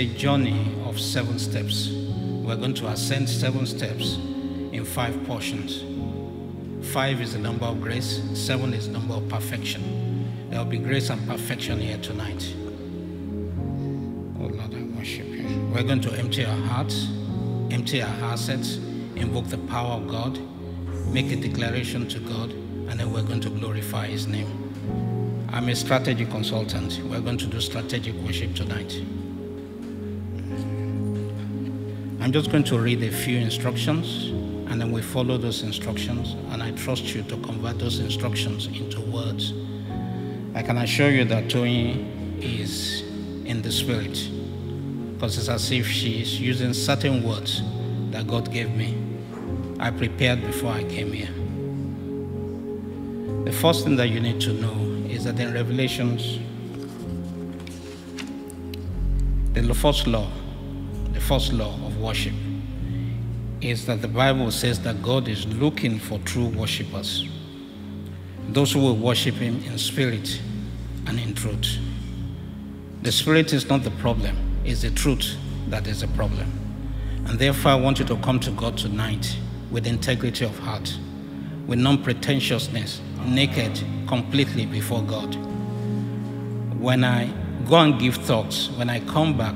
a journey of seven steps. We're going to ascend seven steps in five portions. Five is the number of grace, seven is the number of perfection. There will be grace and perfection here tonight. Oh Lord, I worship you. We're going to empty our hearts, empty our assets, invoke the power of God, make a declaration to God, and then we're going to glorify His name. I'm a strategy consultant. We're going to do strategic worship tonight. I'm just going to read a few instructions and then we follow those instructions. And I trust you to convert those instructions into words. I can assure you that Tony is in the spirit because it's as if she is using certain words that God gave me. I prepared before I came here. The first thing that you need to know is that in Revelations, the first law, the first law of worship, is that the Bible says that God is looking for true worshippers, those who will worship Him in spirit and in truth. The spirit is not the problem, it's the truth that is the problem. And therefore, I want you to come to God tonight with integrity of heart, with non pretentiousness, naked, completely before God. When I go and give thoughts, when I come back,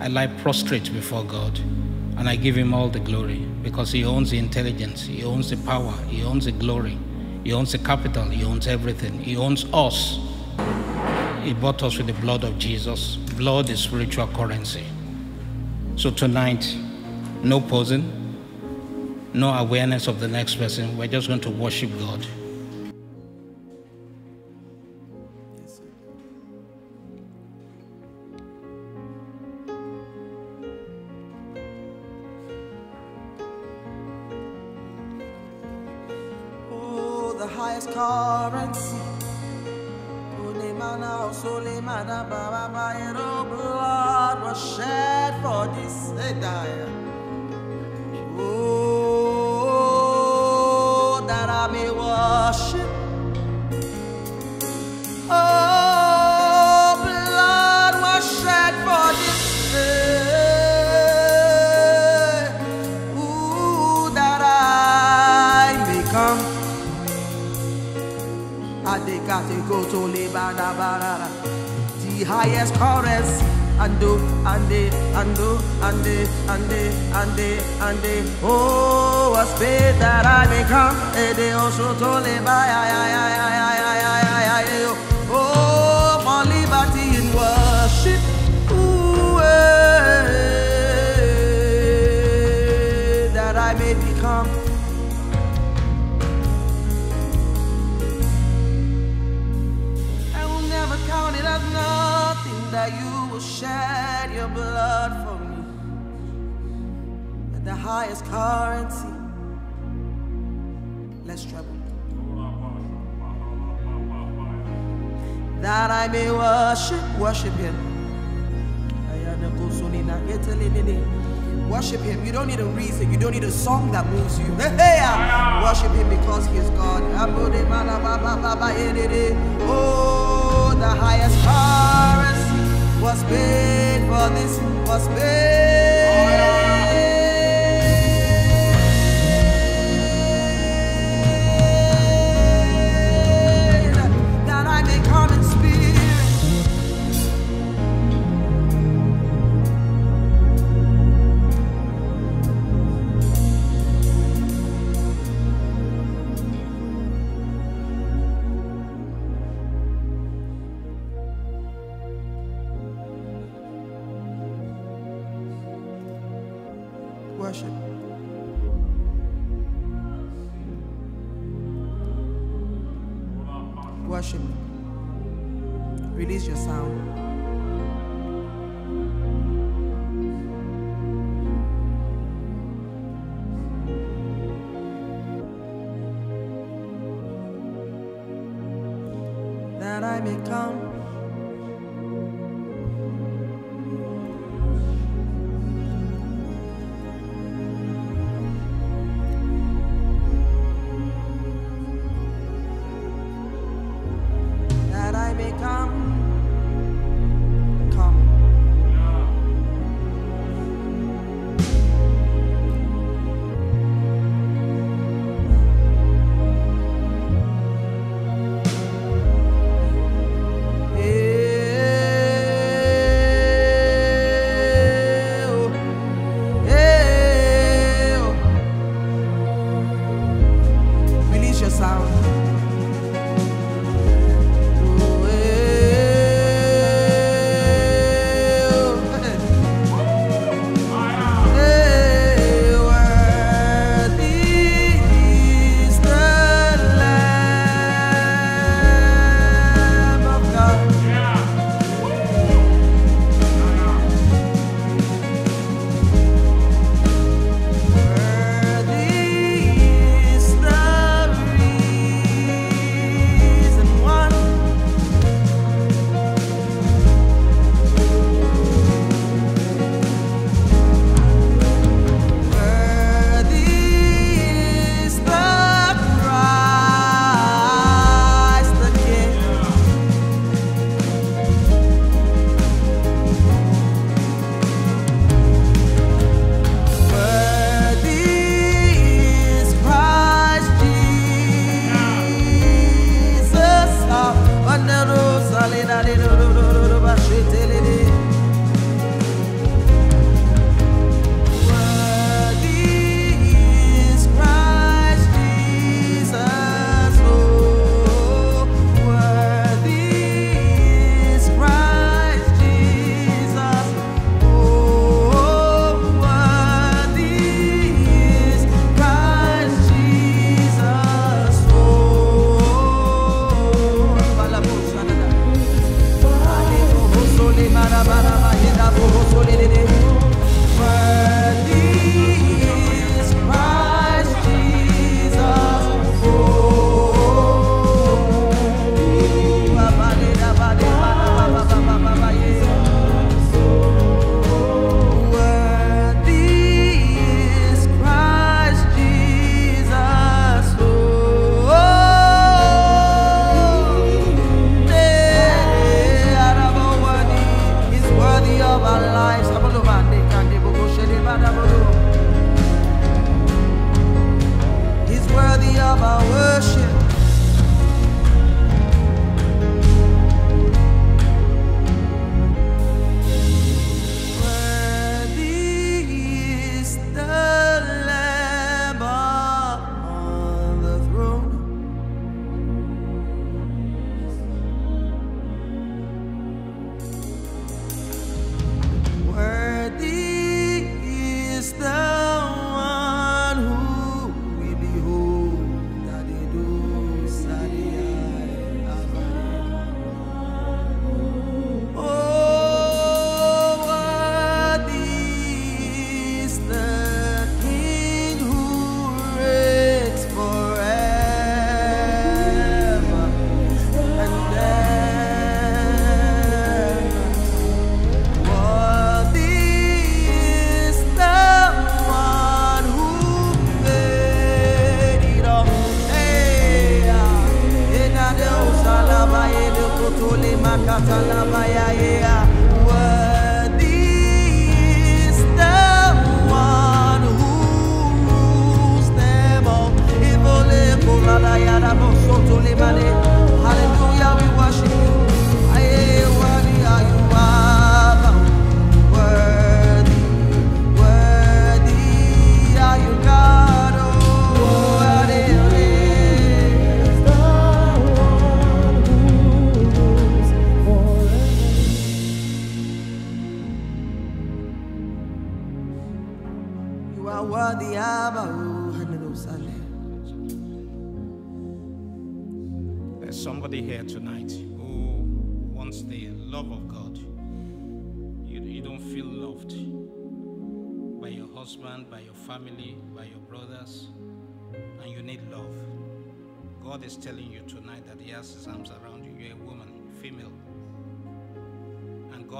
I lie prostrate before God and I give Him all the glory because He owns the intelligence, He owns the power, He owns the glory, He owns the capital, He owns everything, He owns us. He bought us with the blood of Jesus. Blood is spiritual currency. So tonight, no posing, no awareness of the next person. We're just going to worship God.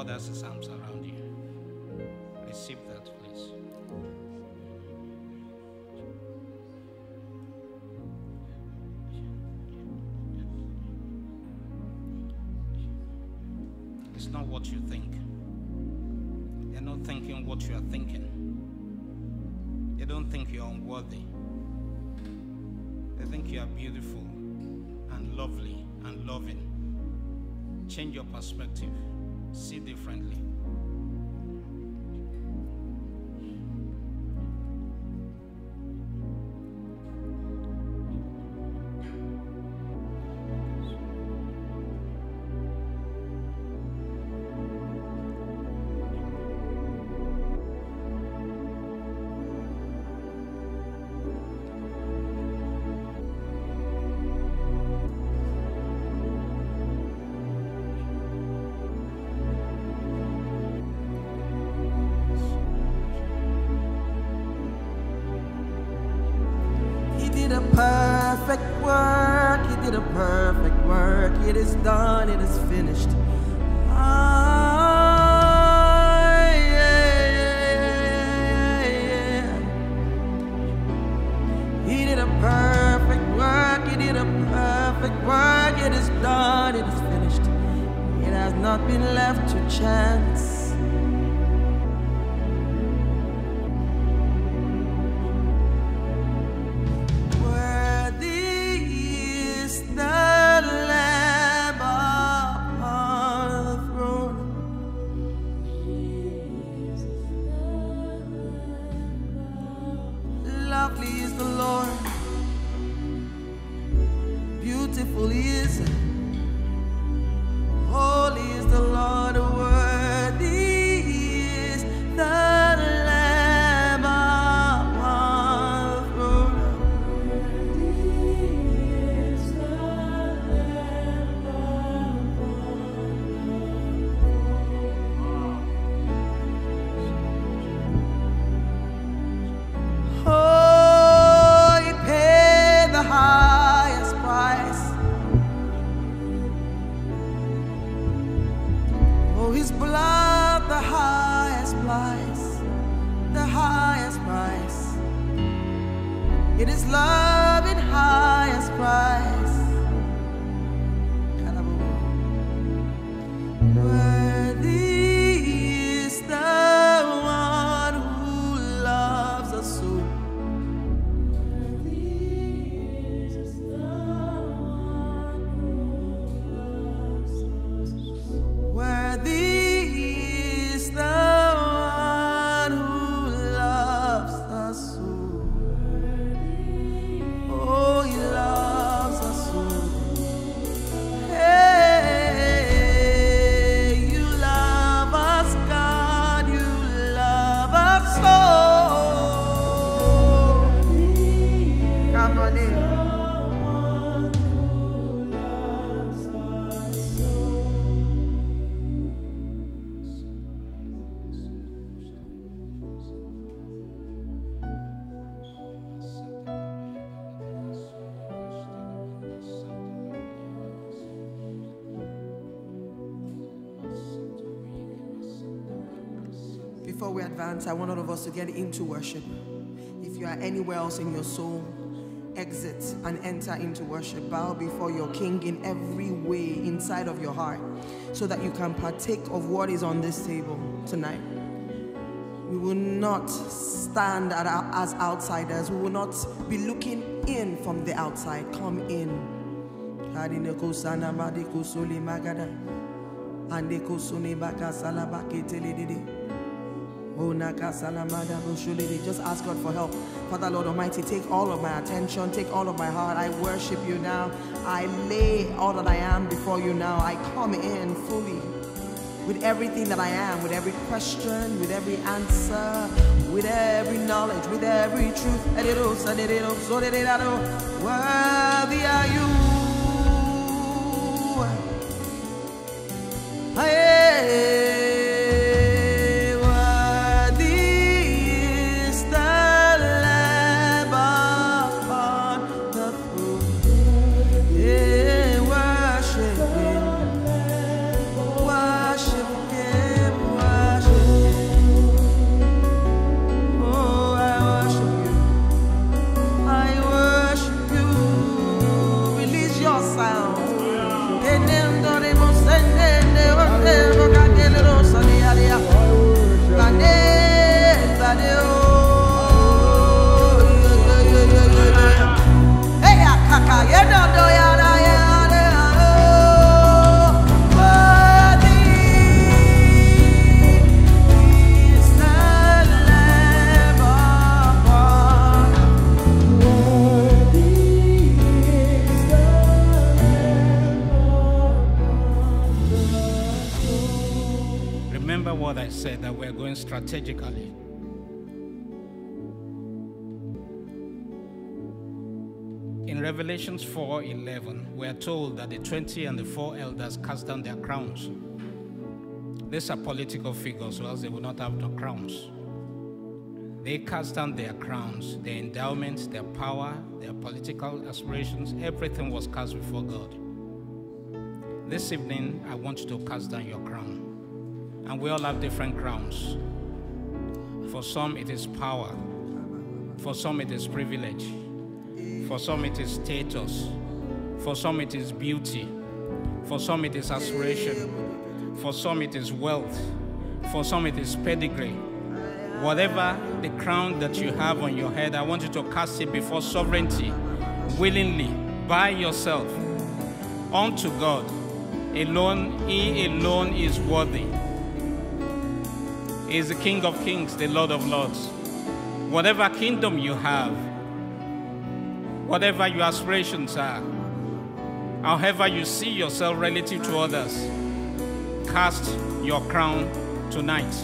God arms around you. Receive that, please. It's not what you think. You're not thinking what you are thinking. You don't think you're unworthy. They think you are beautiful and lovely and loving. Change your perspective see differently. I want all of us to get into worship. If you are anywhere else in your soul, exit and enter into worship. Bow before your King in every way inside of your heart so that you can partake of what is on this table tonight. We will not stand our, as outsiders. We will not be looking in from the outside. Come in. Oh, oh, just ask God for help. Father, Lord Almighty, take all of my attention, take all of my heart. I worship you now. I lay all that I am before you now. I come in fully with everything that I am, with every question, with every answer, with every knowledge, with every truth. Worthy are you. Hey. Strategically. In Revelations 4:11, we are told that the 20 and the four elders cast down their crowns. These are political figures, or else they would not have the crowns. They cast down their crowns, their endowments, their power, their political aspirations, everything was cast before God. This evening, I want you to cast down your crown. And we all have different crowns. For some, it is power. For some, it is privilege. For some, it is status. For some, it is beauty. For some, it is aspiration. For some, it is wealth. For some, it is pedigree. Whatever the crown that you have on your head, I want you to cast it before sovereignty, willingly, by yourself, unto God. Alone, He alone is worthy. Is the King of kings, the Lord of lords. Whatever kingdom you have, whatever your aspirations are, however you see yourself relative to others, cast your crown tonight.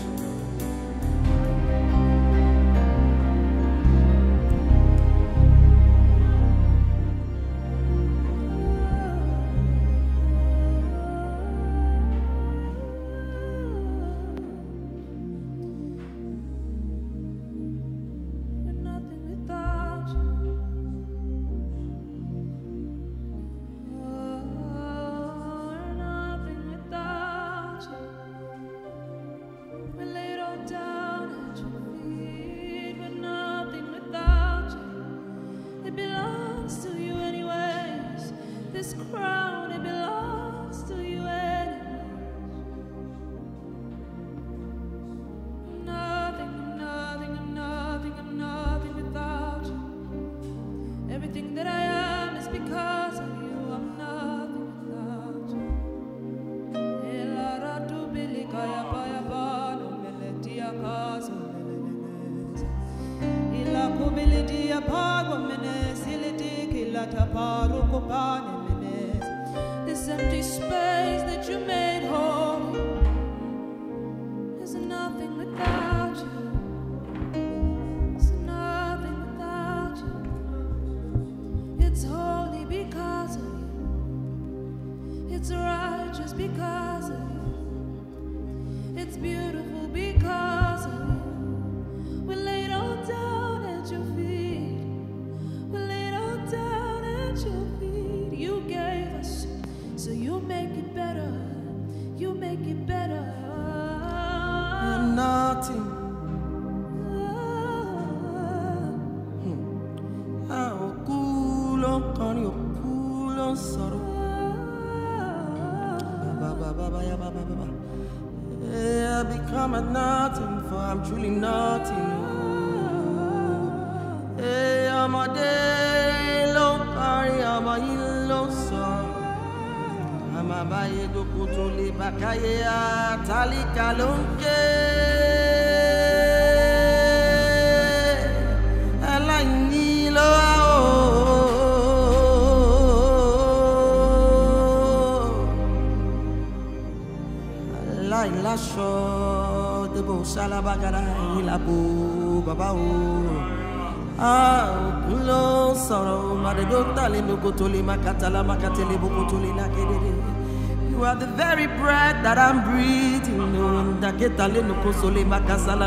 You are the very breath that I'm breathing. Oh,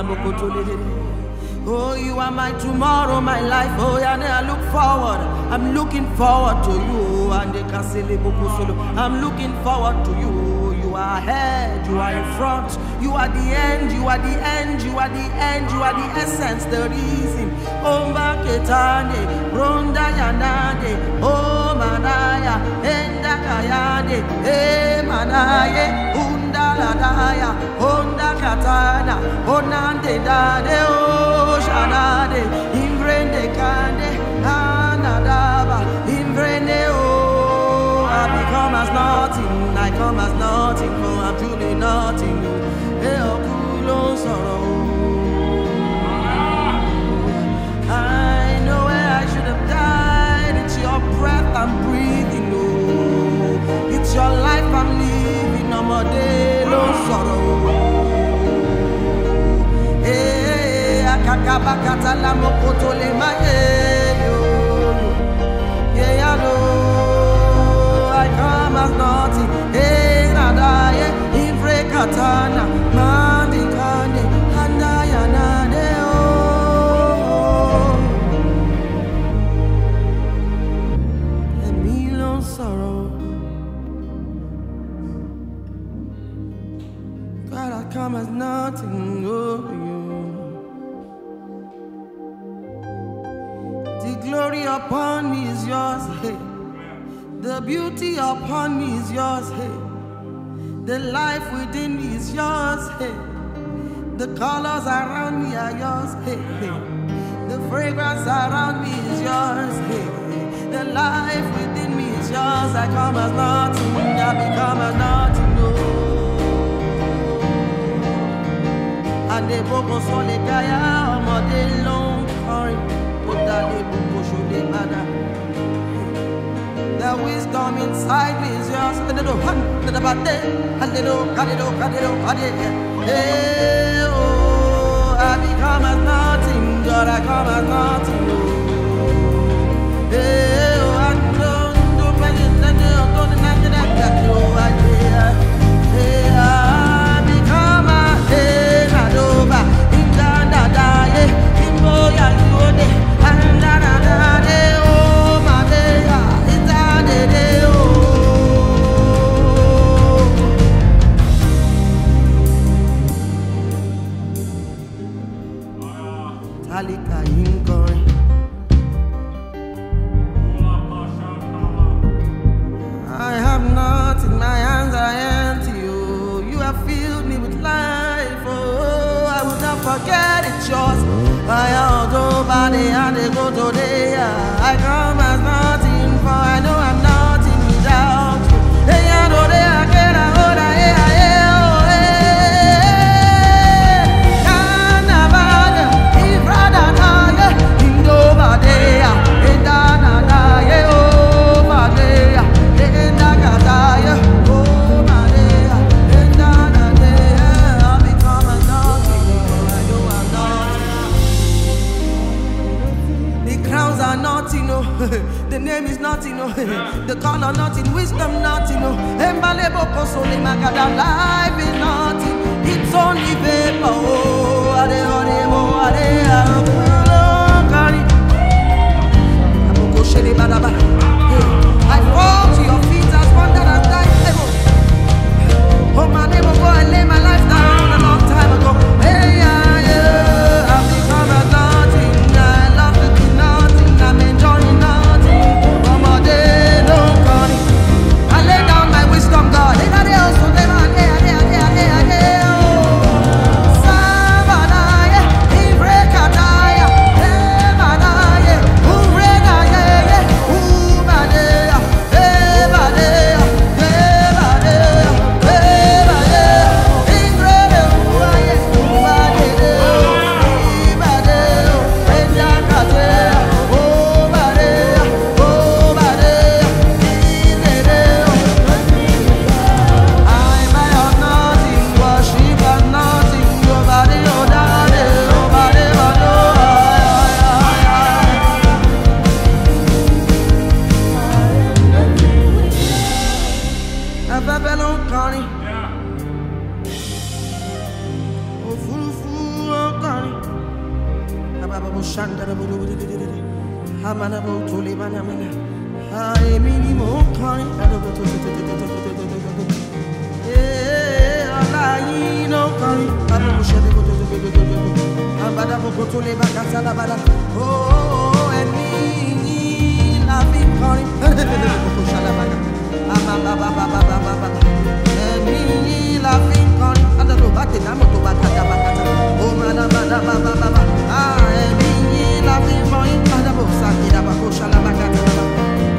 mokotole. Oh, you are my tomorrow, my life. Oh, and I look forward. I'm looking forward to you. I'm looking forward to you. You are ahead, you are in front, you are the end, you are the end, you are the end, you are the essence, the reason. Oh, Manaya, Enda Kayade, Eh, Manaye, Unda Ladaya, Onda Katana, Onande Dade, Oh, Shanade, Imbrende Kande, Anadaba, Imbrende, Oh, I become as nothing, I come as nothing, oh, I'm truly nothing, oh, Eh, oh, Kulo Sorrow. I'm breathing. Oh, it's your life I'm living. No more day, no sorrow. Eh, akakabakata la mokoto le maye. yo. Yeah, I know I come as nothing. Eh, nada, yeah, ifre katana, beauty upon me is yours, hey. The life within me is yours, hey. The colors around me are yours, hey, hey. The fragrance around me is yours, hey. The life within me is yours. I come as nothing, I become as nothing, no. Adébókò sọlẹ̀ káyà ọmọdé ló ń kọrin, ó dálé gbogbo ṣòlè padà. The wisdom inside me is yours. A little hun, little bade, a little kadido, kadido, kade. Hey, oh, I become as nothing, God, I come as nothing. Oh. Hey, color nothing, wisdom nothing, oh. Embalebo kosole magada, life is nothing, it's only vapor, oh,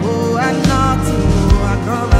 Oh I'm nothing. Oh I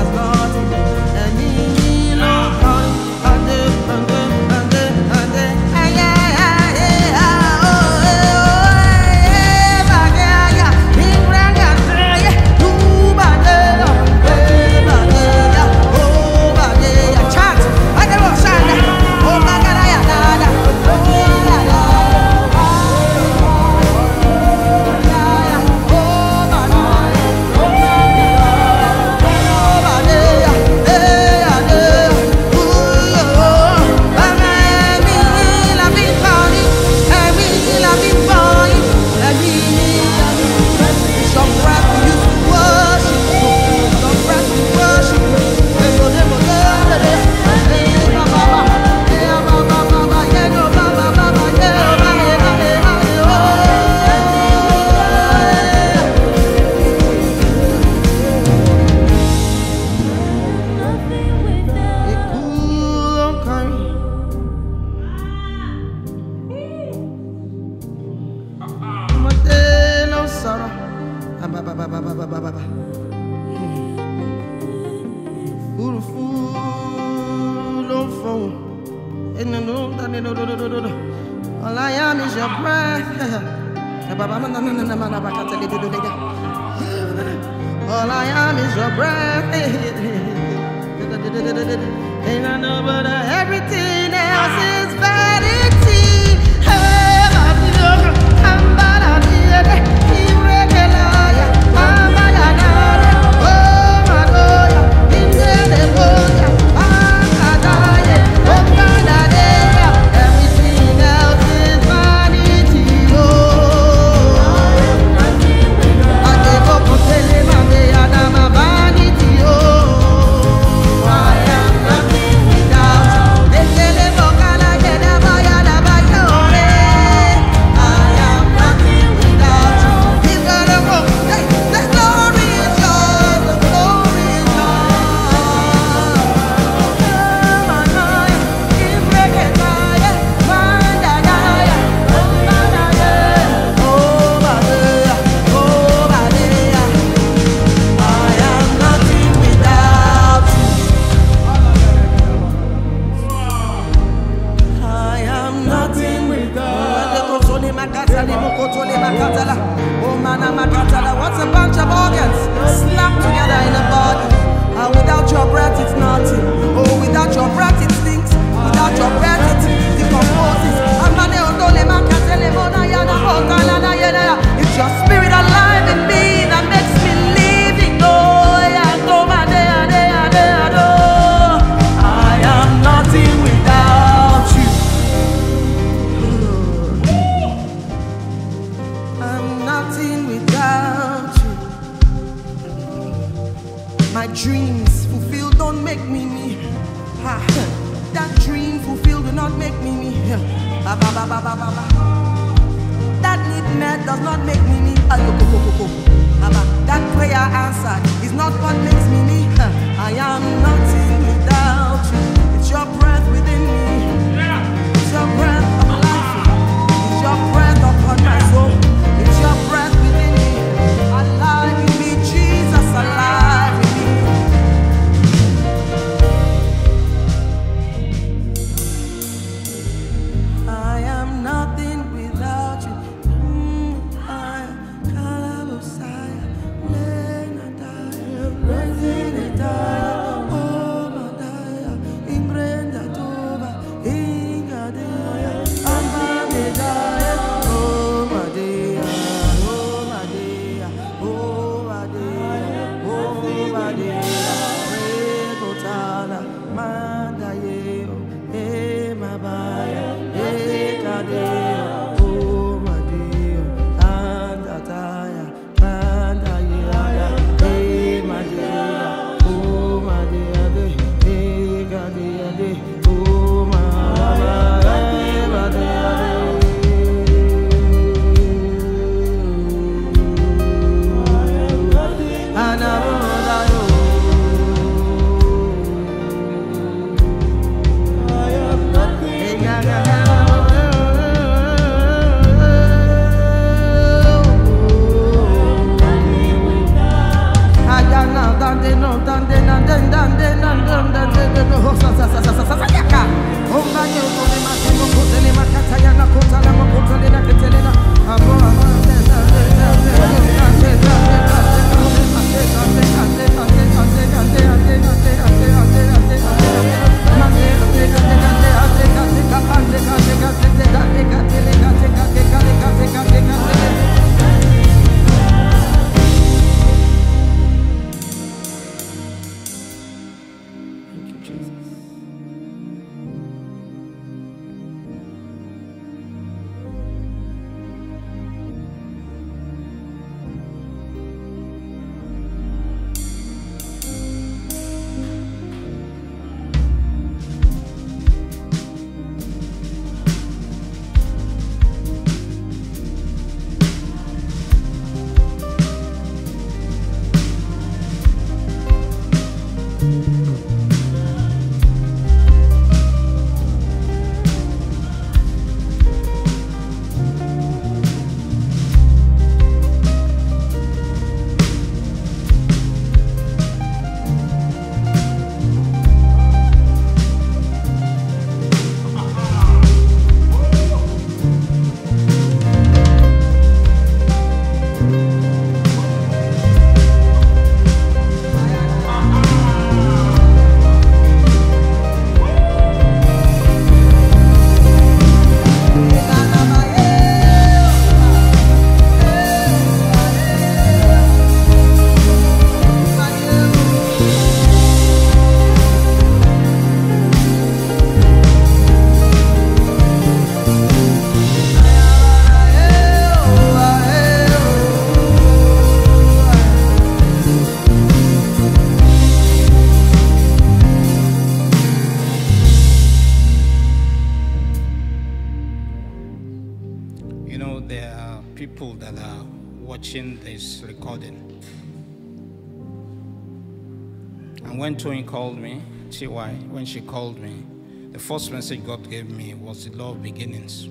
called me, TY, when she called me, the first message God gave me was the law of beginnings.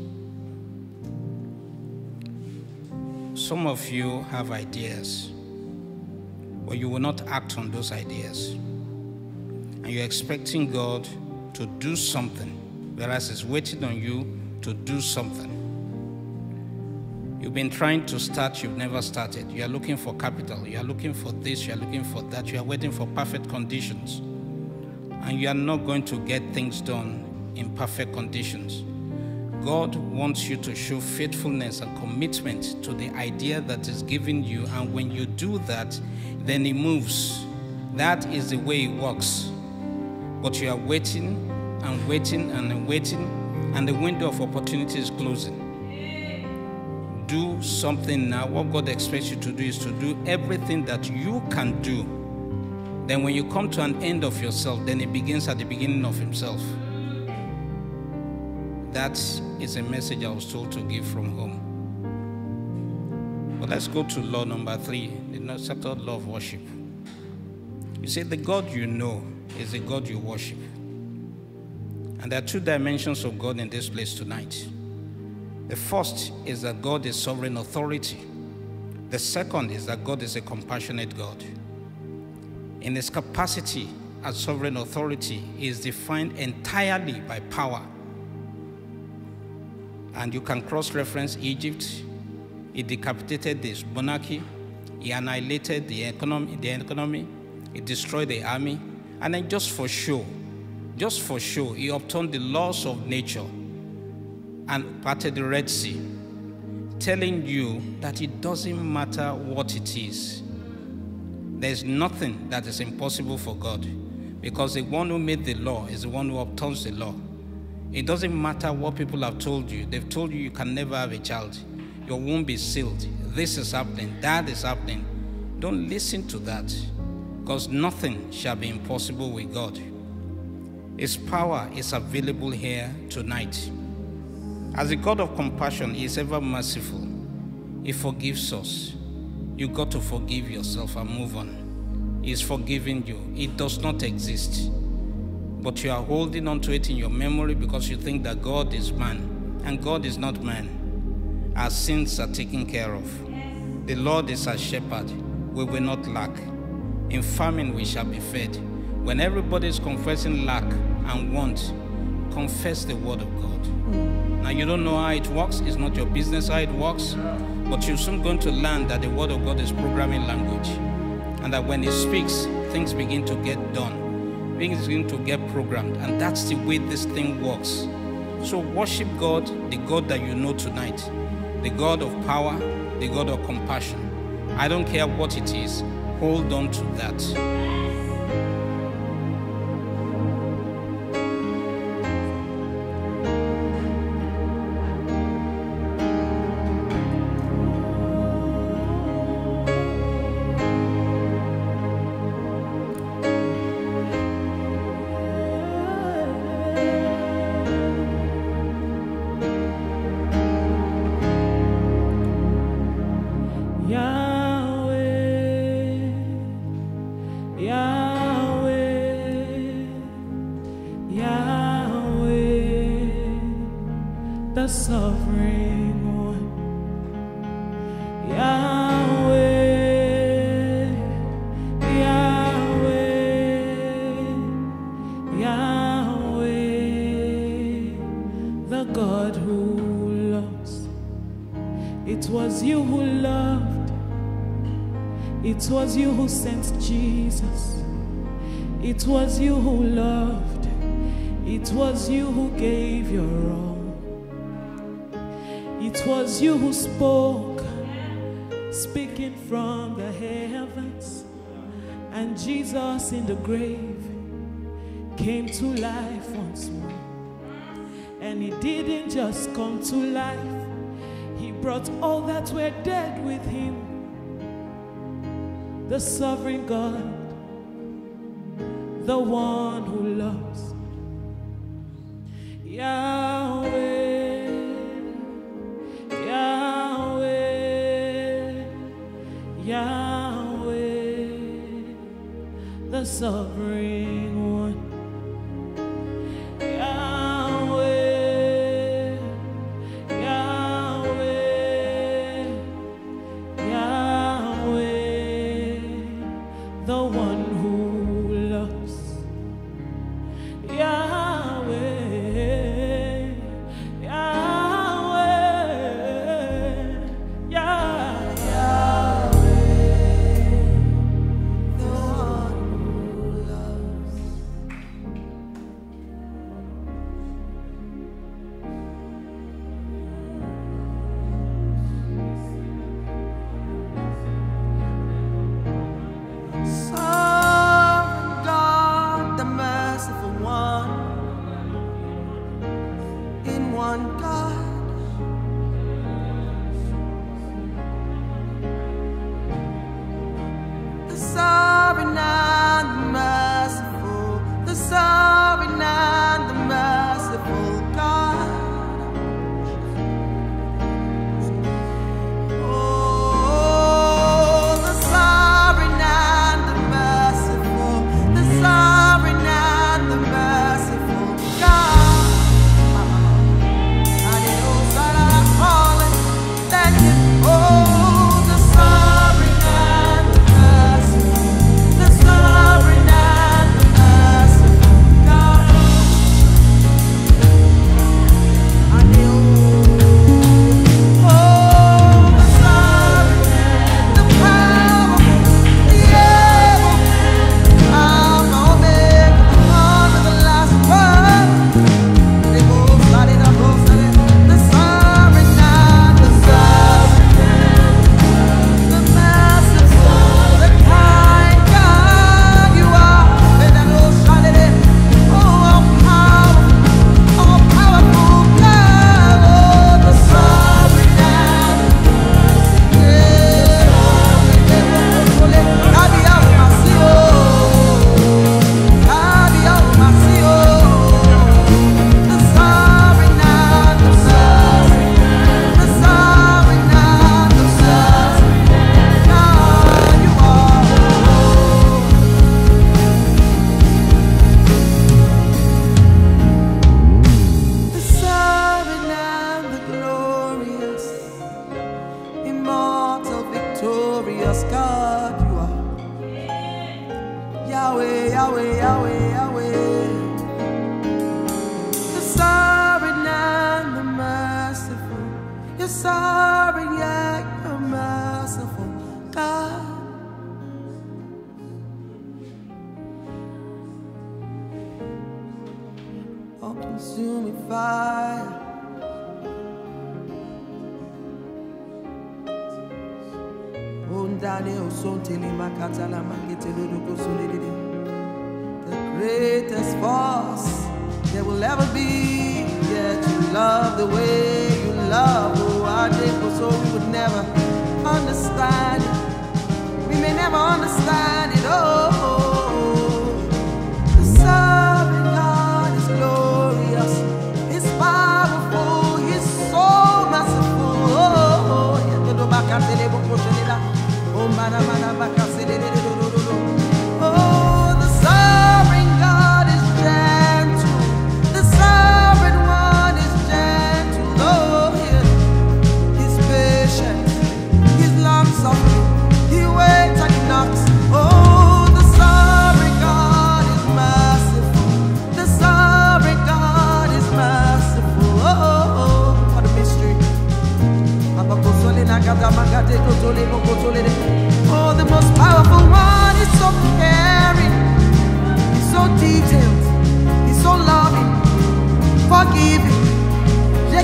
Some of you have ideas, but you will not act on those ideas. And you're expecting God to do something, whereas He's waiting on you to do something. You've been trying to start, you've never started. You are looking for capital, you are looking for this, you are looking for that, you are waiting for perfect conditions. And you are not going to get things done in perfect conditions. God wants you to show faithfulness and commitment to the idea that is given you, and when you do that, then He moves. That is the way it works. But you are waiting and waiting and waiting, and the window of opportunity is closing do something now. What God expects you to do is to do everything that you can do. Then, when you come to an end of yourself, then it begins at the beginning of Himself. That is a message I was told to give from home. But let's go to law number three the second law of worship. You see, the God you know is the God you worship. And there are two dimensions of God in this place tonight. The first is that God is sovereign authority. The second is that God is a compassionate God. In his capacity as sovereign authority, is defined entirely by power. And you can cross reference Egypt. He decapitated this monarchy, he annihilated the economy, the economy, he destroyed the army, and then just for show, just for show, he upturned the laws of nature and parted the Red Sea, telling you that it doesn't matter what it is. There's nothing that is impossible for God because the one who made the law is the one who upturns the law. It doesn't matter what people have told you. They've told you you can never have a child. Your womb is sealed. This is happening. That is happening. Don't listen to that because nothing shall be impossible with God. His power is available here tonight. As a God of compassion, He is ever merciful. He forgives us. You got to forgive yourself and move on. He is forgiving you. It does not exist. But you are holding on to it in your memory because you think that God is man. And God is not man. Our sins are taken care of. The Lord is our shepherd. We will not lack. In famine we shall be fed. When everybody is confessing lack and want, confess the word of God. Now you don't know how it works, it's not your business how it works, but you're soon going to learn that the word of God is programming language. And that when it speaks, things begin to get done. Things begin to get programmed. And that's the way this thing works. So worship God, the God that you know tonight, the God of power, the God of compassion. I don't care what it is, hold on to that. Was you who gave your all. It was you who spoke, speaking from the heavens. And Jesus in the grave came to life once more. And he didn't just come to life, he brought all that were dead with him the sovereign God, the one who loves. Yahweh, Yahweh, the sovereign. Kete yeah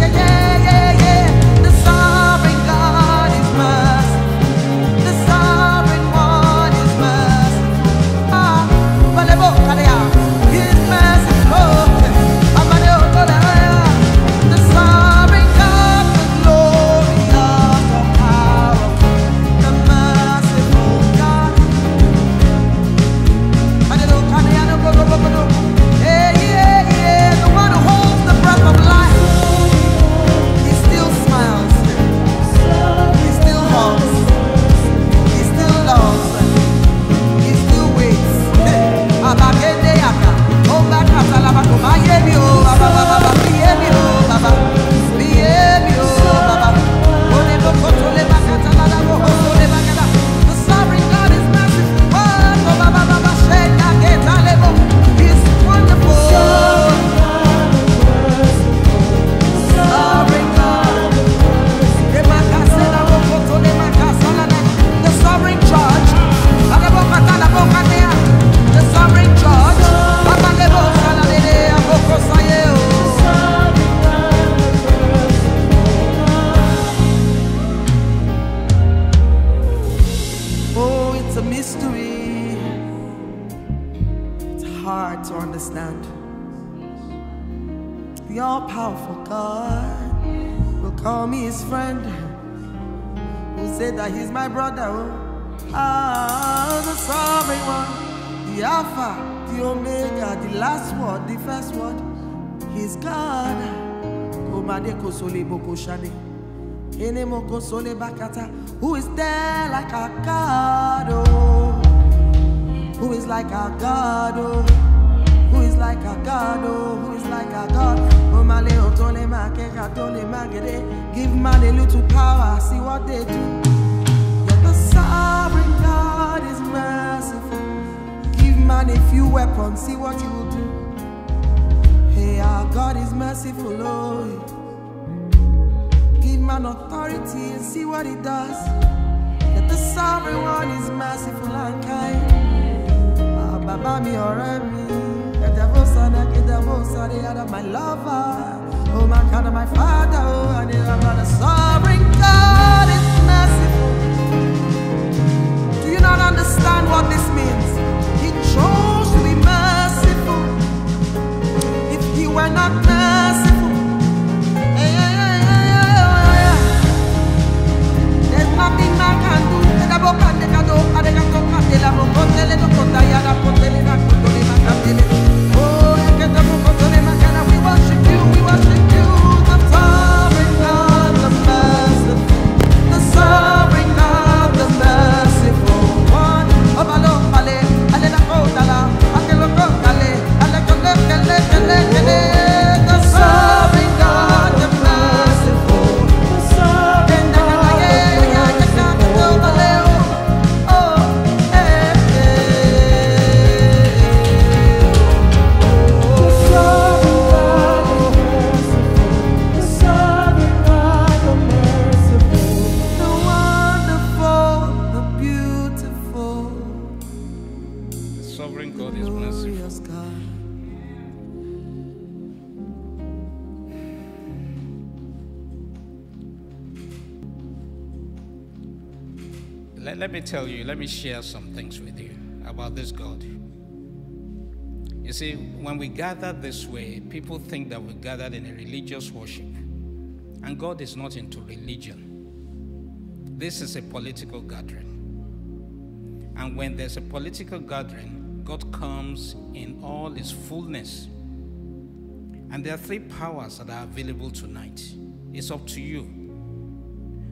yeah yeah me share some things with you about this God. You see, when we gather this way, people think that we gathered in a religious worship. And God is not into religion. This is a political gathering. And when there's a political gathering, God comes in all his fullness. And there are three powers that are available tonight. It's up to you.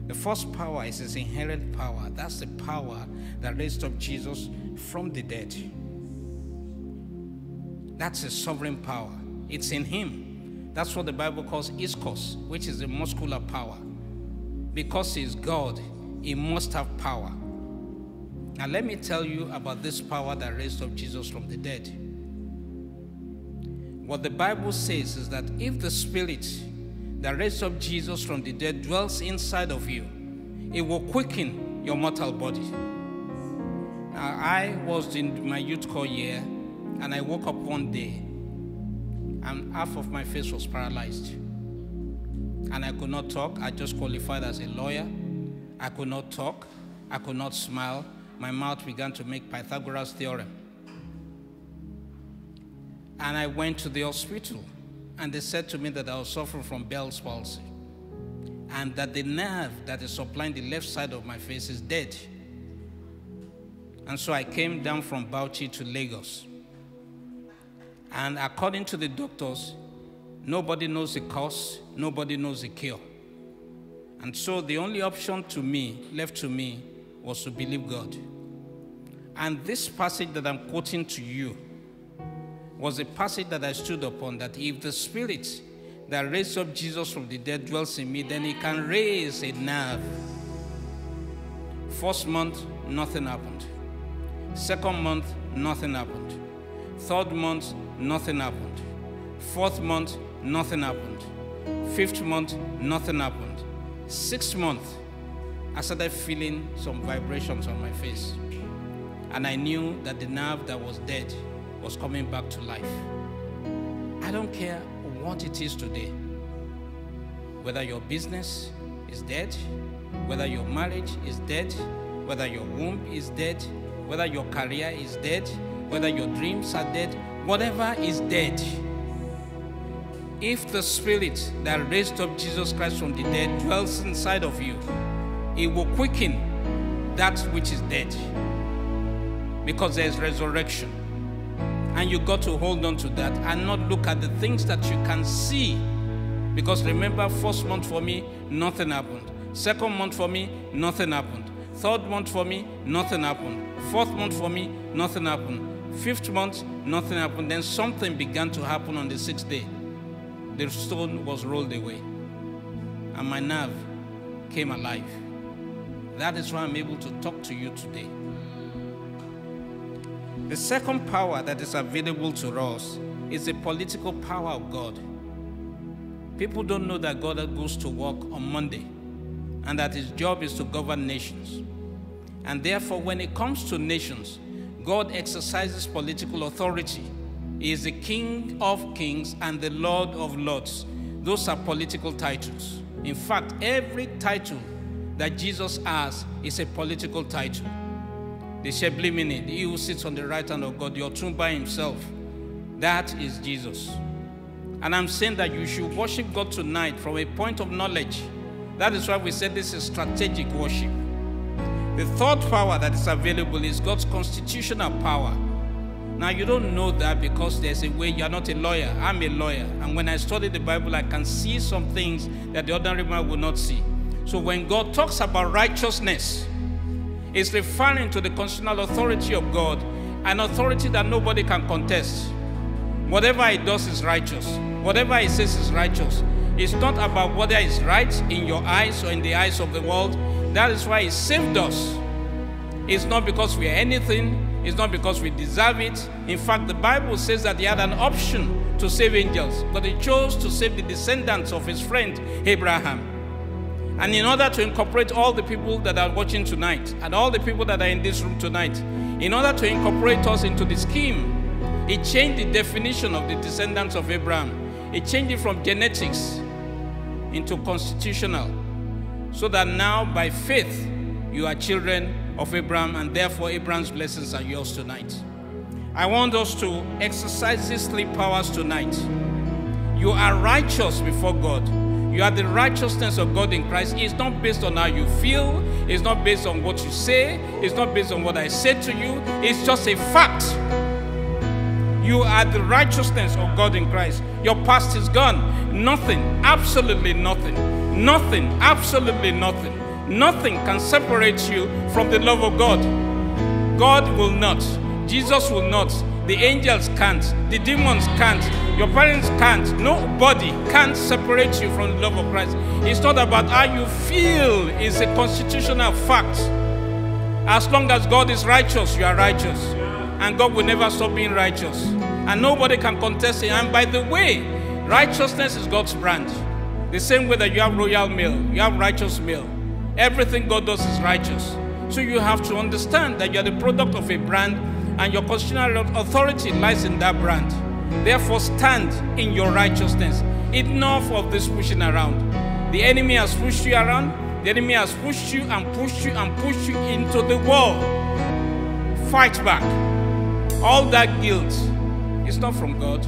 The first power is his inherent power. That's the power that raised up Jesus from the dead. That's his sovereign power. It's in him. That's what the Bible calls iskos, which is a muscular power. Because he's God, he must have power. Now, let me tell you about this power that raised up Jesus from the dead. What the Bible says is that if the Spirit that raised up Jesus from the dead dwells inside of you, it will quicken your mortal body. Now, I was in my youth corps year, and I woke up one day, and half of my face was paralyzed. And I could not talk. I just qualified as a lawyer. I could not talk. I could not smile. My mouth began to make Pythagoras' theorem. And I went to the hospital, and they said to me that I was suffering from Bell's palsy, and that the nerve that is supplying the left side of my face is dead. And so I came down from Bauchi to Lagos. And according to the doctors, nobody knows the cause, nobody knows the cure. And so the only option to me, left to me, was to believe God. And this passage that I'm quoting to you was a passage that I stood upon that if the spirit that raised up Jesus from the dead dwells in me, then he can raise a nerve. First month, nothing happened. Second month, nothing happened. Third month, nothing happened. Fourth month, nothing happened. Fifth month, nothing happened. Sixth month, I started feeling some vibrations on my face. And I knew that the nerve that was dead was coming back to life. I don't care what it is today. Whether your business is dead, whether your marriage is dead, whether your womb is dead, whether your career is dead, whether your dreams are dead, whatever is dead, if the spirit that raised up Jesus Christ from the dead dwells inside of you, it will quicken that which is dead because there is resurrection. And you got to hold on to that and not look at the things that you can see. Because remember, first month for me, nothing happened. Second month for me, nothing happened. Third month for me, nothing happened. Fourth month for me, nothing happened. Fifth month, nothing happened. Then something began to happen on the sixth day. The stone was rolled away. And my nerve came alive. That is why I'm able to talk to you today. The second power that is available to us is the political power of God. People don't know that God goes to work on Monday and that his job is to govern nations. And therefore, when it comes to nations, God exercises political authority. He is the King of kings and the Lord of lords. Those are political titles. In fact, every title that Jesus has is a political title. The Sheblimini, he who sits on the right hand of God, the Otumba himself, that is Jesus. And I'm saying that you should worship God tonight from a point of knowledge. That is why we said this is strategic worship. The third power that is available is God's constitutional power. Now, you don't know that because there's a way you're not a lawyer. I'm a lawyer. And when I study the Bible, I can see some things that the ordinary man will not see. So, when God talks about righteousness, it's referring to the constitutional authority of God, an authority that nobody can contest. Whatever he does is righteous, whatever he says is righteous. It's not about whether it's right in your eyes or in the eyes of the world. That is why he saved us. It's not because we are anything, it's not because we deserve it. In fact, the Bible says that he had an option to save angels, but he chose to save the descendants of his friend Abraham. And in order to incorporate all the people that are watching tonight and all the people that are in this room tonight, in order to incorporate us into the scheme, he changed the definition of the descendants of Abraham. He changed it from genetics into constitutional. So that now, by faith, you are children of Abraham, and therefore Abraham's blessings are yours tonight. I want us to exercise these three powers tonight. You are righteous before God. You are the righteousness of God in Christ. It's not based on how you feel, it's not based on what you say, it's not based on what I said to you. It's just a fact. You are the righteousness of God in Christ. Your past is gone. Nothing, absolutely nothing, nothing, absolutely nothing, nothing can separate you from the love of God. God will not, Jesus will not, the angels can't, the demons can't, your parents can't, nobody can't separate you from the love of Christ. It's not about how you feel, it's a constitutional fact. As long as God is righteous, you are righteous. And God will never stop being righteous. And nobody can contest it. And by the way, righteousness is God's brand. The same way that you have royal mail, you have righteous mail. Everything God does is righteous. So you have to understand that you are the product of a brand and your constitutional authority lies in that brand. Therefore, stand in your righteousness. Enough of this pushing around. The enemy has pushed you around. The enemy has pushed you and pushed you and pushed you into the wall. Fight back. All that guilt is not from God.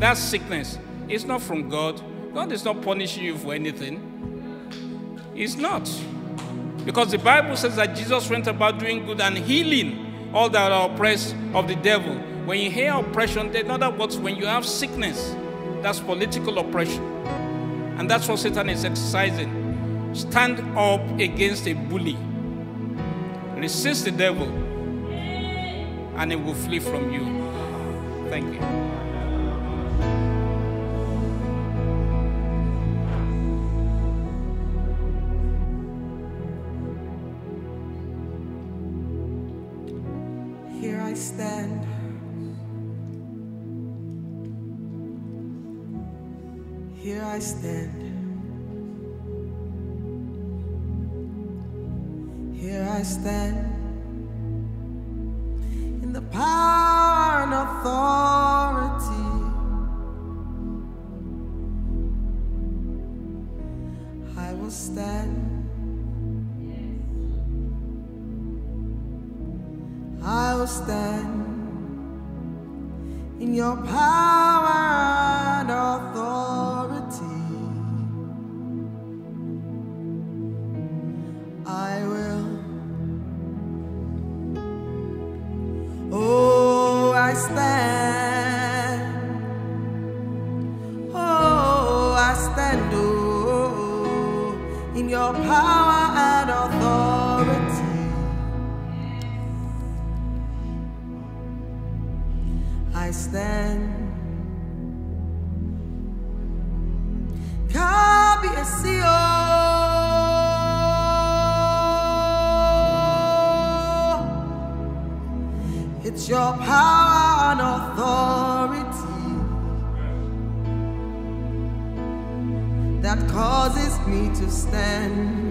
That sickness is not from God. God is not punishing you for anything. It's not. Because the Bible says that Jesus went about doing good and healing all that are oppressed of the devil. When you hear oppression, in other words, when you have sickness, that's political oppression. And that's what Satan is exercising. Stand up against a bully. Resist the devil, and it will flee from you. Thank you. Here I stand. Here I stand. In the power and authority. I will stand. I will stand in your power and authority. I will. Oh, I stand. Oh, I stand. Oh, in your power. I stand. It's your power and authority that causes me to stand.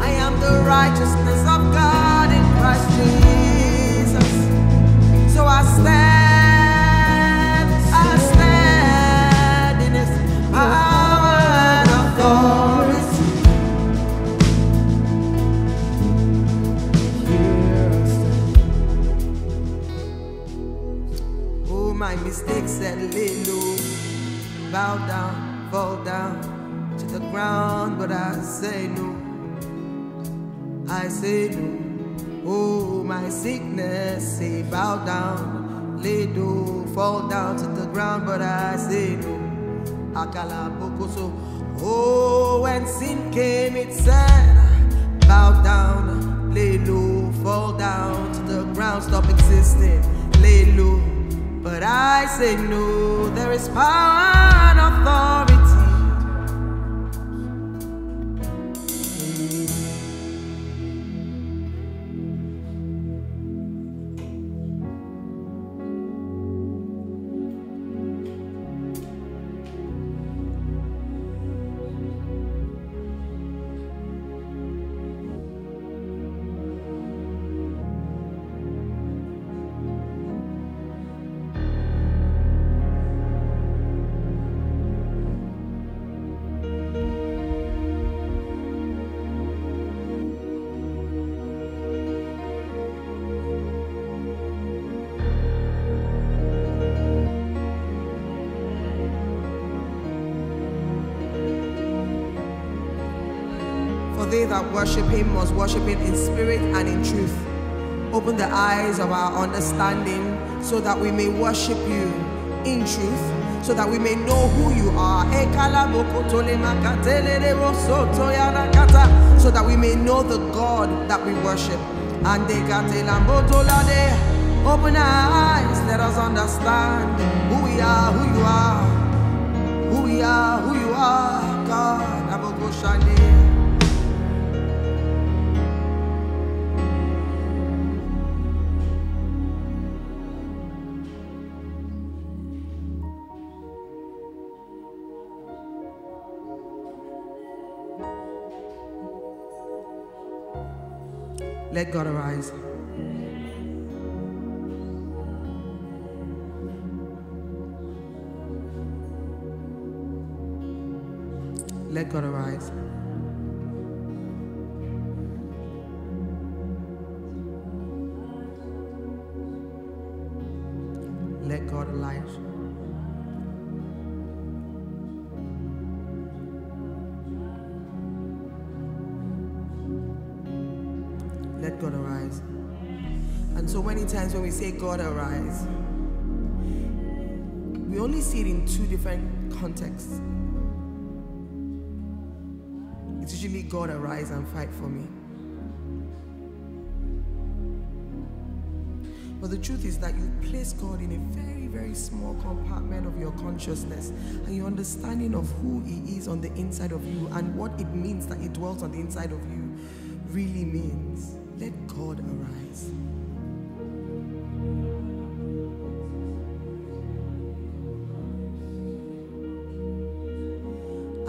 I am the righteousness of God in Christ Jesus. So I stand, I stand in his power and authority. Oh, my mistakes said lay bow down, fall down to the ground, but I say no. I say no. Oh, my sickness say bow down, lay low, fall down to the ground, but I say no. Akala bokoso. Oh, when sin came, it said, bow down, lay low, fall down to the ground, stop existing, lay low. But I say no, there is power and authority. That worship him must worship him in spirit and in truth. Open the eyes of our understanding so that we may worship you in truth, so that we may know who you are. Eh, so that we may know the God that we worship. Open our eyes, let us understand who we are, who you are, who we are, who you are, God. Let God arise. Let God arise. Times when we say God arise, we only see it in two different contexts. It's usually God arise and fight for me. But the truth is that you place God in a very, very small compartment of your consciousness and your understanding of who He is on the inside of you and what it means that He dwells on the inside of you really means. Let God arise.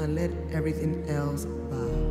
And let everything else bow.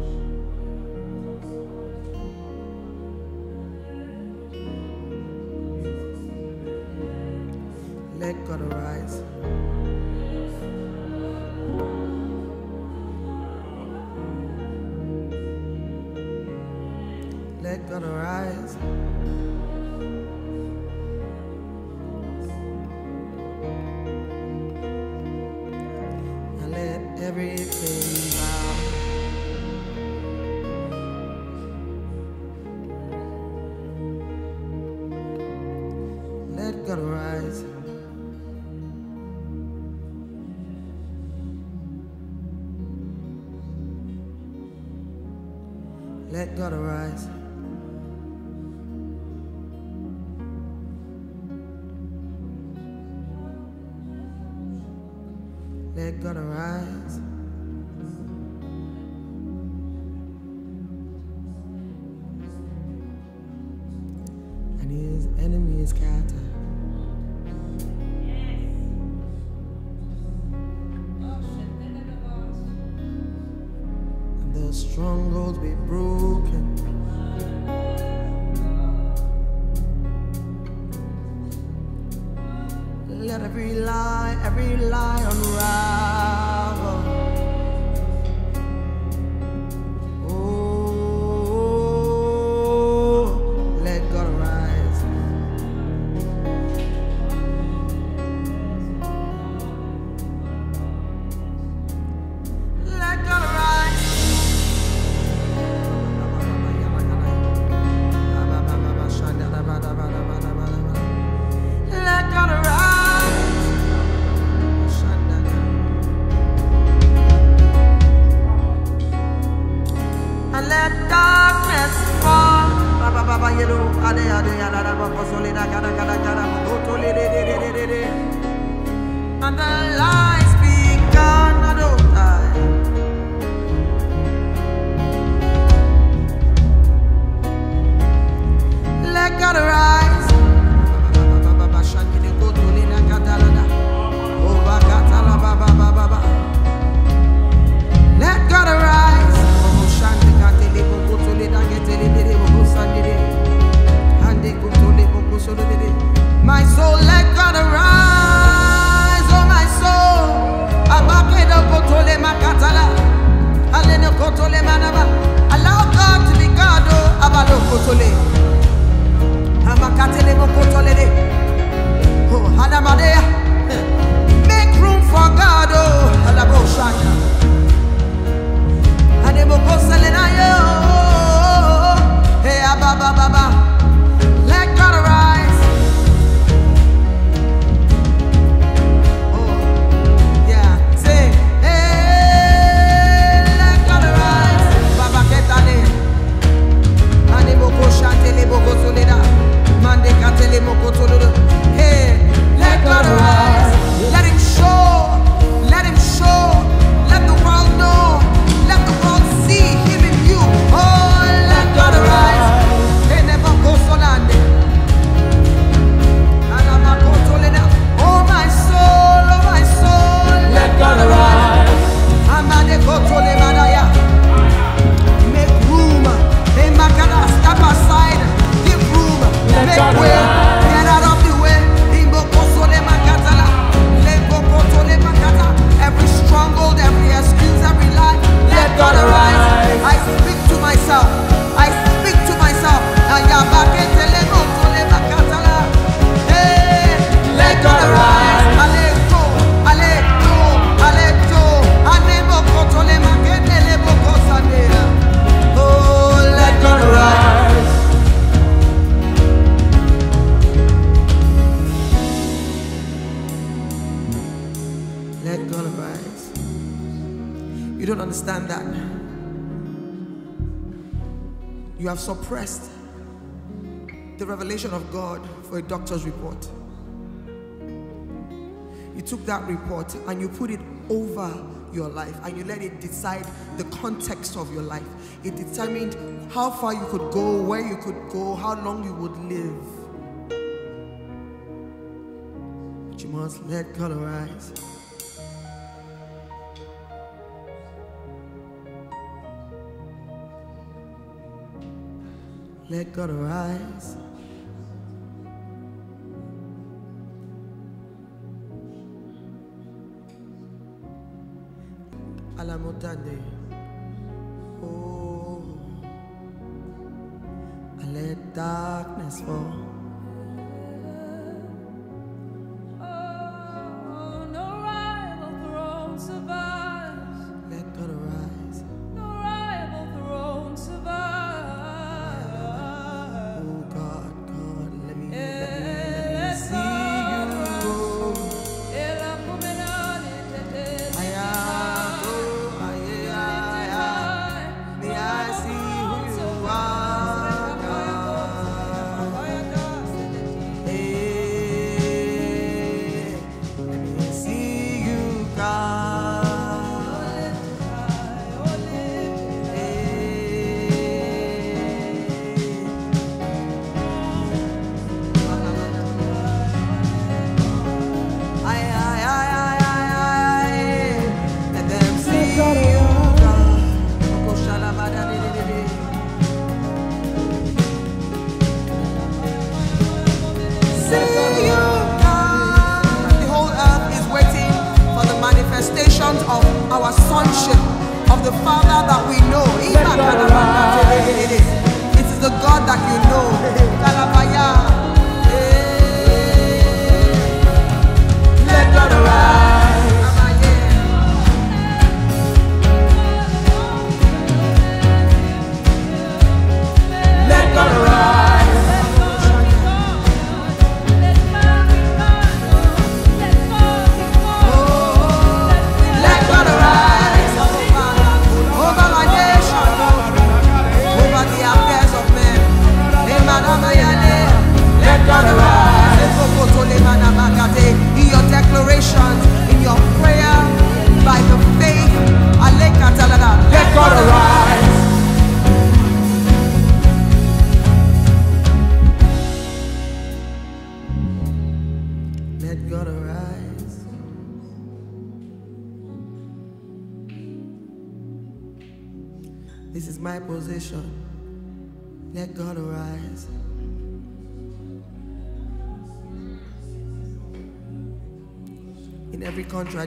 That report and you put it over your life and you let it decide the context of your life. It determined how far you could go, where you could go, how long you would live. But you must let God arise. Let God arise. Oh, and let darkness fall.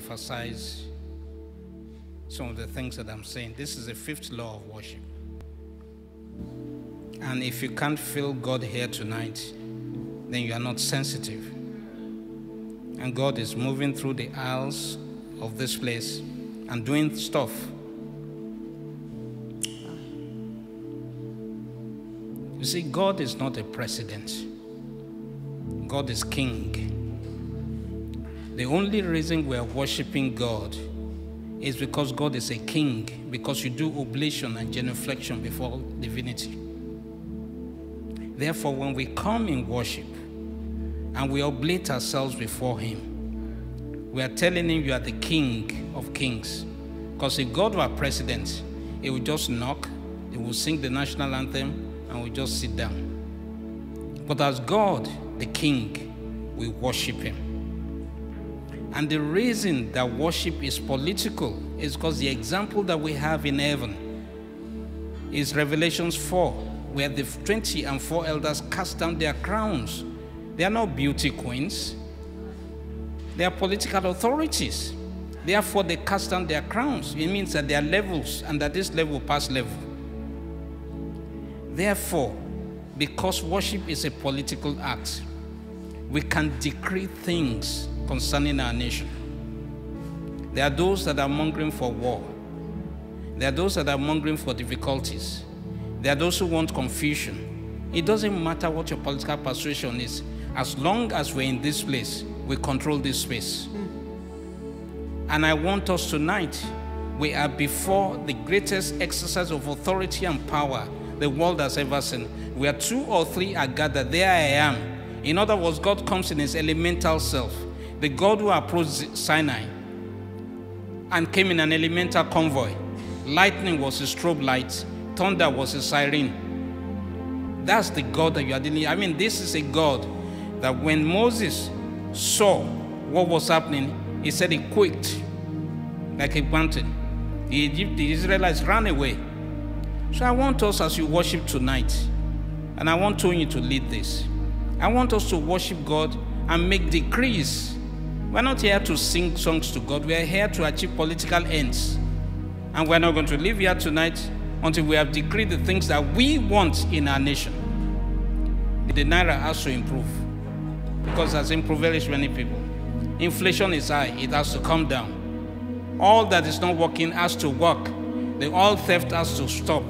emphasize some of the things that I'm saying. This is the fifth law of worship. And if you can't feel God here tonight, then you are not sensitive. And God is moving through the aisles of this place and doing stuff. You see, God is not a president, God is king. The only reason we are worshiping God is because God is a king, because you do oblation and genuflection before divinity. Therefore, when we come in worship and we oblate ourselves before Him, we are telling Him you are the King of kings. Because if God were president, He would just knock, He would sing the national anthem, and we just sit down. But as God, the King, we worship Him. And the reason that worship is political is because the example that we have in heaven is Revelations 4, where the 20 and 4 elders cast down their crowns. They are not beauty queens, they are political authorities. Therefore, they cast down their crowns. It means that there are levels, and that this level pass level. Therefore, because worship is a political act, we can decree things concerning our nation. There are those that are mongering for war. There are those that are mongering for difficulties. There are those who want confusion. It doesn't matter what your political persuasion is, as long as we're in this place, we control this space. And I want us tonight, we are before the greatest exercise of authority and power the world has ever seen. Where two or three are gathered, there I am. In other words, God comes in his elemental self. The God who approached Sinai and came in an elemental convoy. Lightning was his strobe light, thunder was his siren. That's the God that you are dealing. I mean, this is a God that when Moses saw what was happening, he said he quaked like a mountain. The, the Israelites ran away. So I want us as you worship tonight, and I want Tony to lead this. I want us to worship God and make decrees. We're not here to sing songs to God, we're here to achieve political ends. And we're not going to leave here tonight until we have decreed the things that we want in our nation. The Naira has to improve because it has impoverished many people. Inflation is high, it has to come down. All that is not working has to work. The oil theft has to stop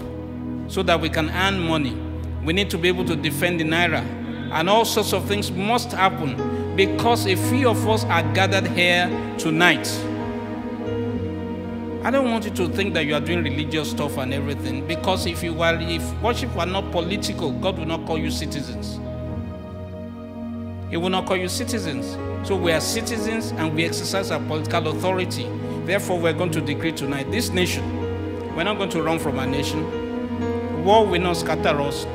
so that we can earn money. We need to be able to defend the Naira. And all sorts of things must happen because a few of us are gathered here tonight. I don't want you to think that you are doing religious stuff and everything because if you were if worship were not political, God will not call you citizens. He will not call you citizens. So we are citizens and we exercise our political authority. Therefore, we're going to decree tonight this nation, we're not going to run from our nation. War will not scatter us.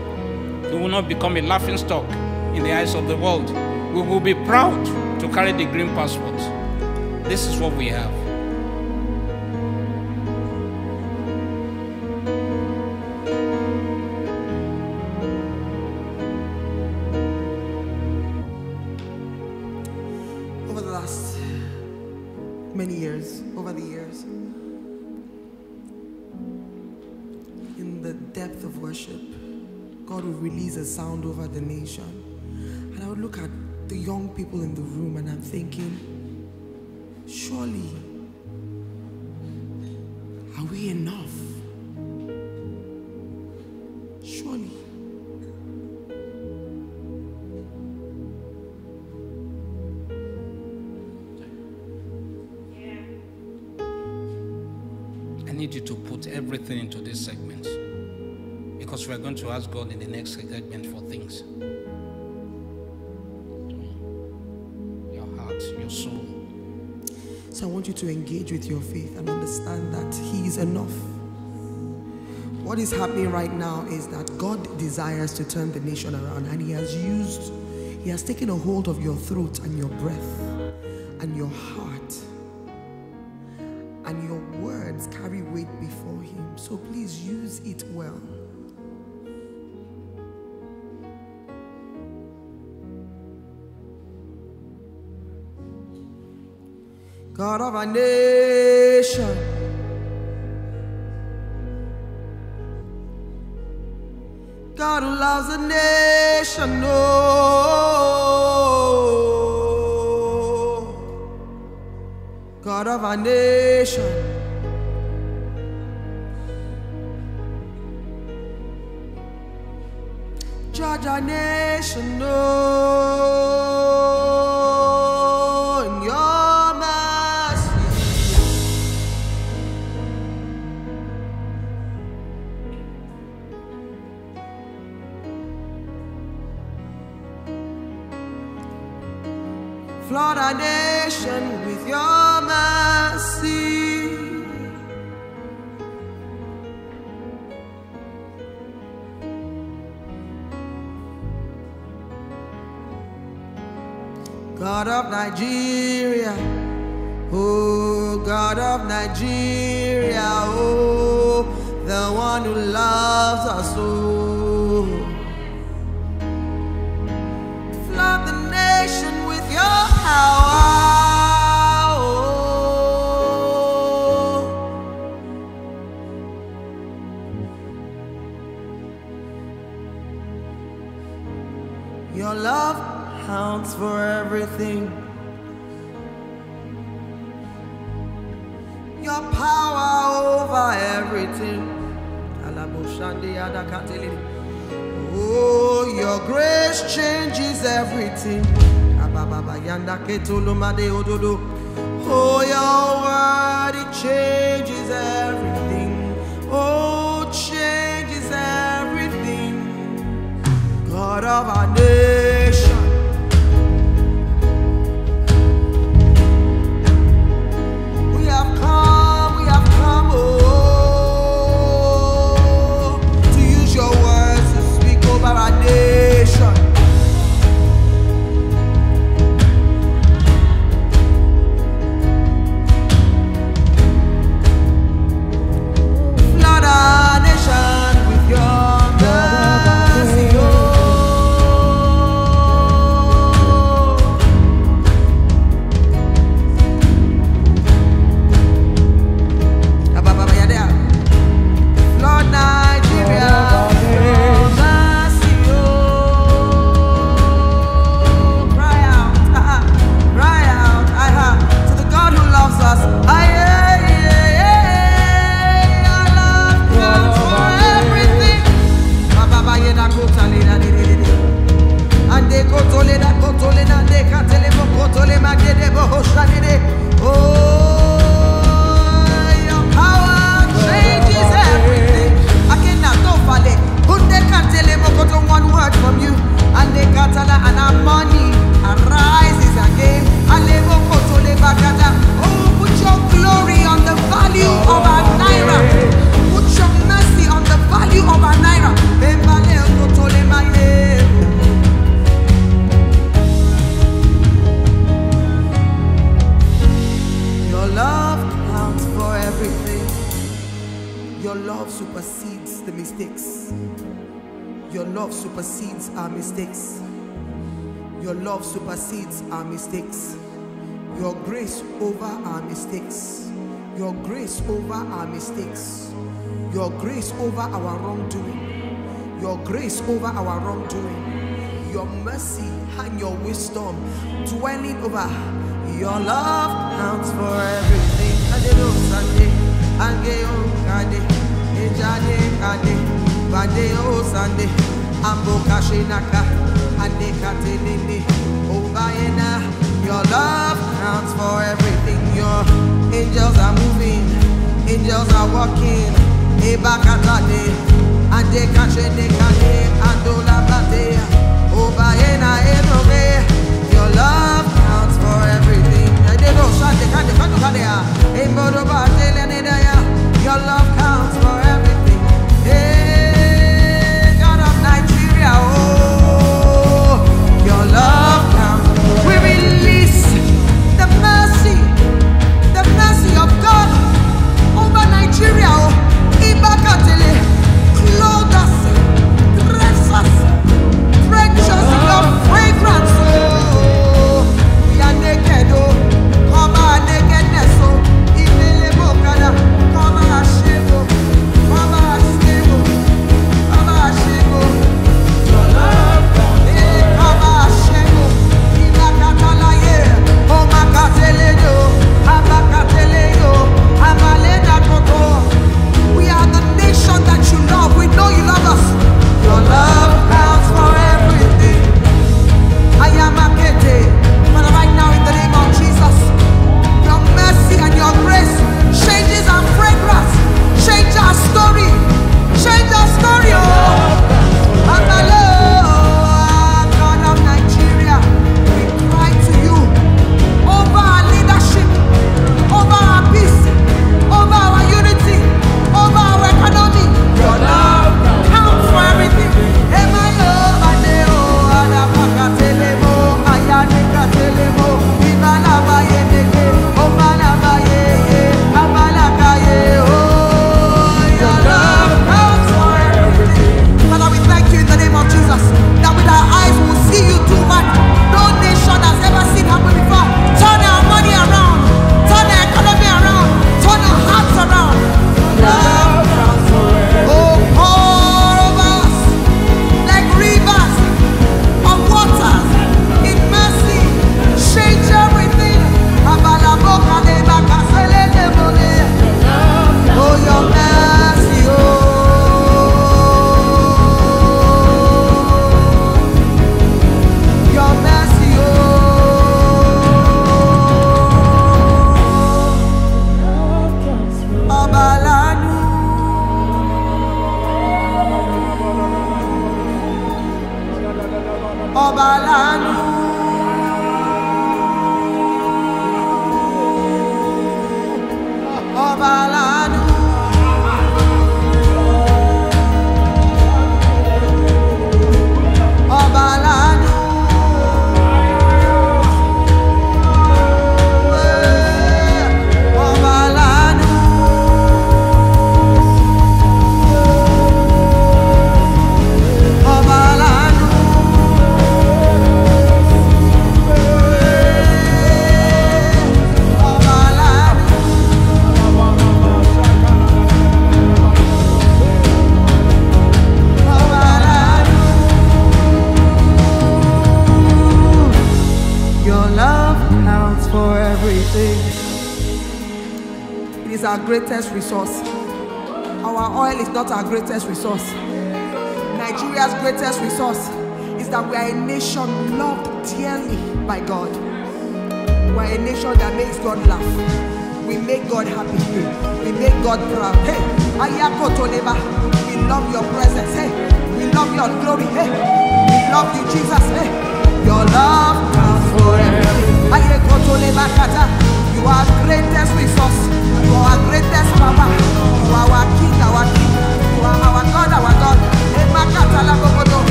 We will not become a laughing stock in the eyes of the world. We will be proud to carry the green passport. This is what we have. over the last many years, over the years, in the depth of worship, God will release a sound over the nation. And I would look at the young people in the room and I'm thinking, surely, are we enough? Surely. Yeah. I need you to put everything into this segment because we're going to ask God in the next segment for things. Your soul. So I want you to engage with your faith and understand that He is enough. What is happening right now is that God desires to turn the nation around and He has used, He has taken a hold of your throat and your breath and your heart. And your words carry weight before Him. So please use it well. God of our nation. God who loves the nation, no. God of our nation. Judge our nation, no. God of Nigeria, oh God of Nigeria, oh the one who loves us, oh. Flood the nation with your power. Counts for everything. Your power over everything. Oh, your grace changes everything. Oh, your word, it changes everything. Oh, changes everything. God of our nation. Supersedes the mistakes. Your love supersedes our mistakes. Your love supersedes our mistakes. Your grace over our mistakes. Your grace over our mistakes. Your grace over our wrongdoing. Your grace over our wrongdoing. Your mercy and your wisdom dwelling over. Your love counts for everything. Angeo Kade, Kade, Badeo Sunday, Ambo Kashinaka, Katelele, Obayena. Your love counts for everything. Your angels are moving, angels are walking. Kashene Kade, Obayena Enobe. Your love counts for everything. Adelo Shande Kade Kade Kade, Batele Nedaya. Your love counts for greatest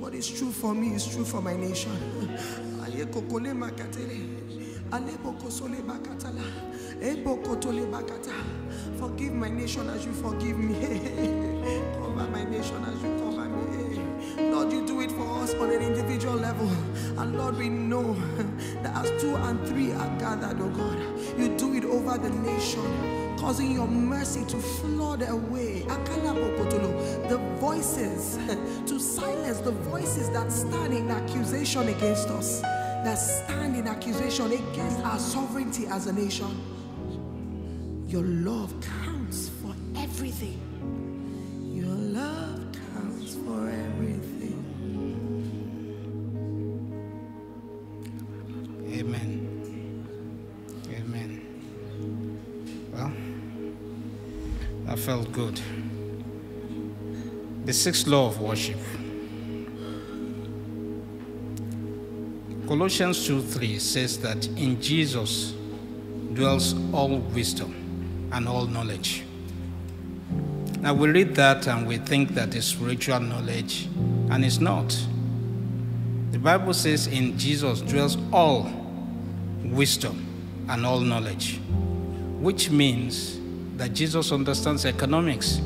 what is true for me is true for my nation. Forgive my nation as you forgive me. cover my nation as you cover me. Lord, you do it for us on an individual level. And Lord, we know that as two and three are gathered, oh God, you do it over the nation, causing your mercy to flood away Akalabokotolo, the voices, to silence the voices that stand in accusation against us, that stand in accusation against our sovereignty as a nation. Your love counts for everything. Good. The sixth law of worship. Colossians 2 3 says that in Jesus dwells all wisdom and all knowledge. Now we read that and we think that it's spiritual knowledge, and it's not. The Bible says in Jesus dwells all wisdom and all knowledge, which means that Jesus understands economics,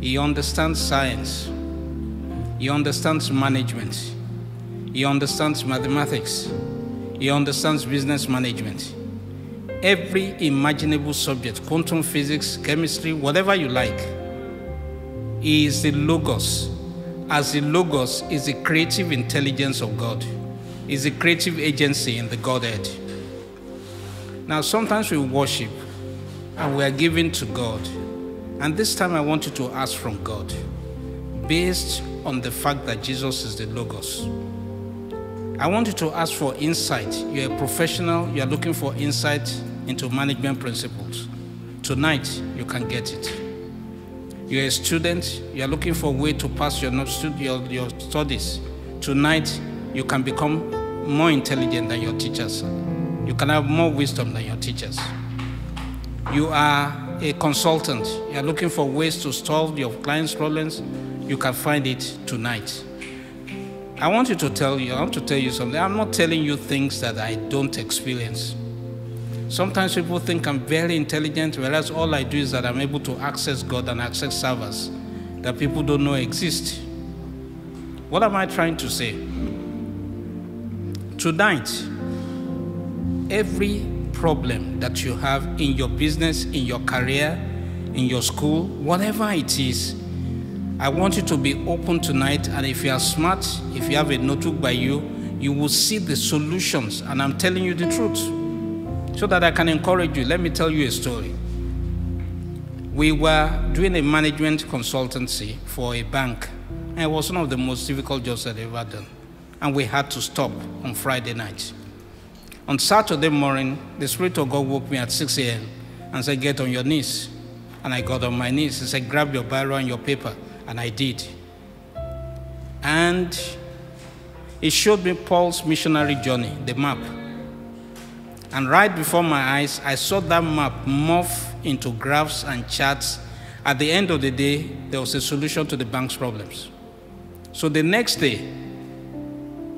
he understands science, he understands management, he understands mathematics, he understands business management. Every imaginable subject, quantum physics, chemistry, whatever you like, he is the Logos. As the Logos is the creative intelligence of God, is the creative agency in the Godhead. Now, sometimes we worship and we are giving to God. And this time I want you to ask from God, based on the fact that Jesus is the Logos. I want you to ask for insight. You're a professional, you're looking for insight into management principles. Tonight, you can get it. You're a student, you're looking for a way to pass your, your, your studies. Tonight, you can become more intelligent than your teachers. You can have more wisdom than your teachers. You are a consultant, you're looking for ways to solve your clients' problems. You can find it tonight. I want you to tell you, I want to tell you something. I'm not telling you things that I don't experience. Sometimes people think I'm very intelligent, whereas all I do is that I'm able to access God and access servers that people don't know exist. What am I trying to say? Tonight, every problem that you have in your business, in your career, in your school, whatever it is, I want you to be open tonight. And if you are smart, if you have a notebook by you, you will see the solutions. And I'm telling you the truth. So that I can encourage you, let me tell you a story. We were doing a management consultancy for a bank, and it was one of the most difficult jobs I'd ever done. And we had to stop on Friday night. On Saturday morning, the Spirit of God woke me at 6 a.m. and said, Get on your knees. And I got on my knees. He said, Grab your Bible and your paper. And I did. And he showed me Paul's missionary journey, the map. And right before my eyes, I saw that map morph into graphs and charts. At the end of the day, there was a solution to the bank's problems. So the next day,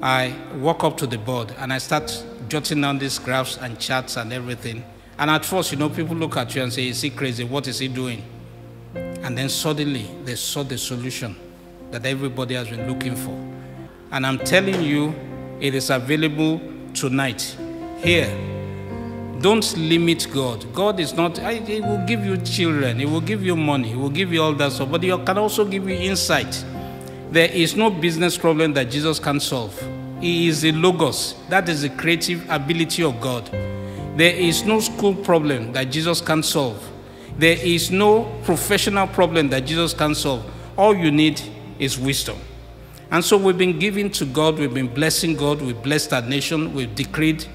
I walk up to the board and I start jotting down these graphs and charts and everything. And at first, you know, people look at you and say, Is he crazy? What is he doing? And then suddenly they saw the solution that everybody has been looking for. And I'm telling you, it is available tonight. Here. Don't limit God. God is not, He will give you children, He will give you money, He will give you all that stuff, but He can also give you insight. There is no business problem that Jesus can solve. He is the Logos. That is the creative ability of God. There is no school problem that Jesus can solve. There is no professional problem that Jesus can solve. All you need is wisdom. And so we've been giving to God, we've been blessing God, we've blessed our nation, we've decreed.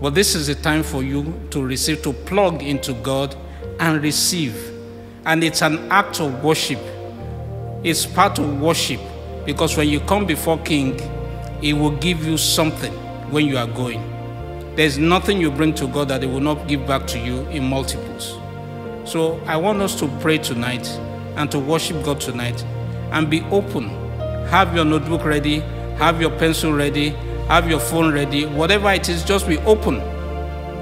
Well, this is the time for you to receive, to plug into God and receive. And it's an act of worship. It's part of worship because when you come before King, He will give you something when you are going. There's nothing you bring to God that He will not give back to you in multiples. So I want us to pray tonight and to worship God tonight and be open. Have your notebook ready, have your pencil ready, have your phone ready. Whatever it is, just be open.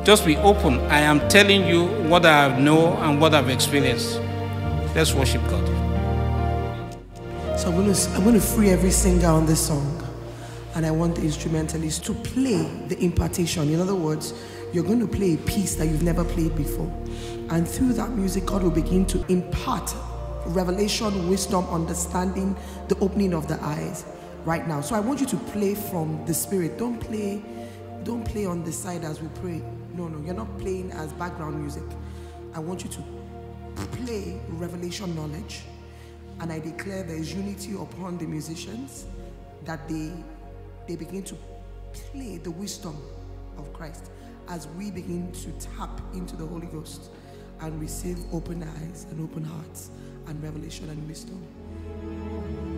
Just be open. I am telling you what I know and what I've experienced. Let's worship God. So I'm going to I'm going to free every singer on this song, and I want the instrumentalist to play the impartation. In other words, you're going to play a piece that you've never played before, and through that music, God will begin to impart revelation, wisdom, understanding, the opening of the eyes right now. So I want you to play from the spirit. Don't play, don't play on the side as we pray. No, no, you're not playing as background music. I want you to play revelation knowledge. And I declare there is unity upon the musicians that they they begin to play the wisdom of Christ as we begin to tap into the Holy Ghost and receive open eyes and open hearts and revelation and wisdom.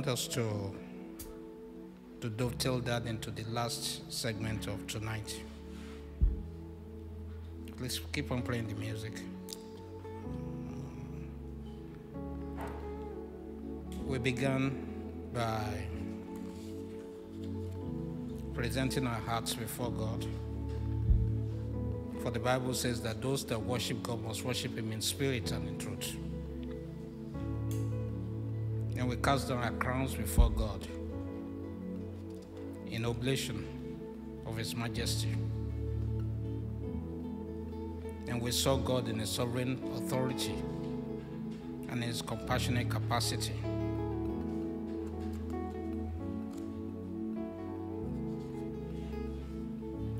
Want us to to dovetail that into the last segment of tonight. Please keep on playing the music. We began by presenting our hearts before God. For the Bible says that those that worship God must worship Him in spirit and in truth. And we cast down our crowns before God in oblation of His majesty. And we saw God in His sovereign authority and His compassionate capacity.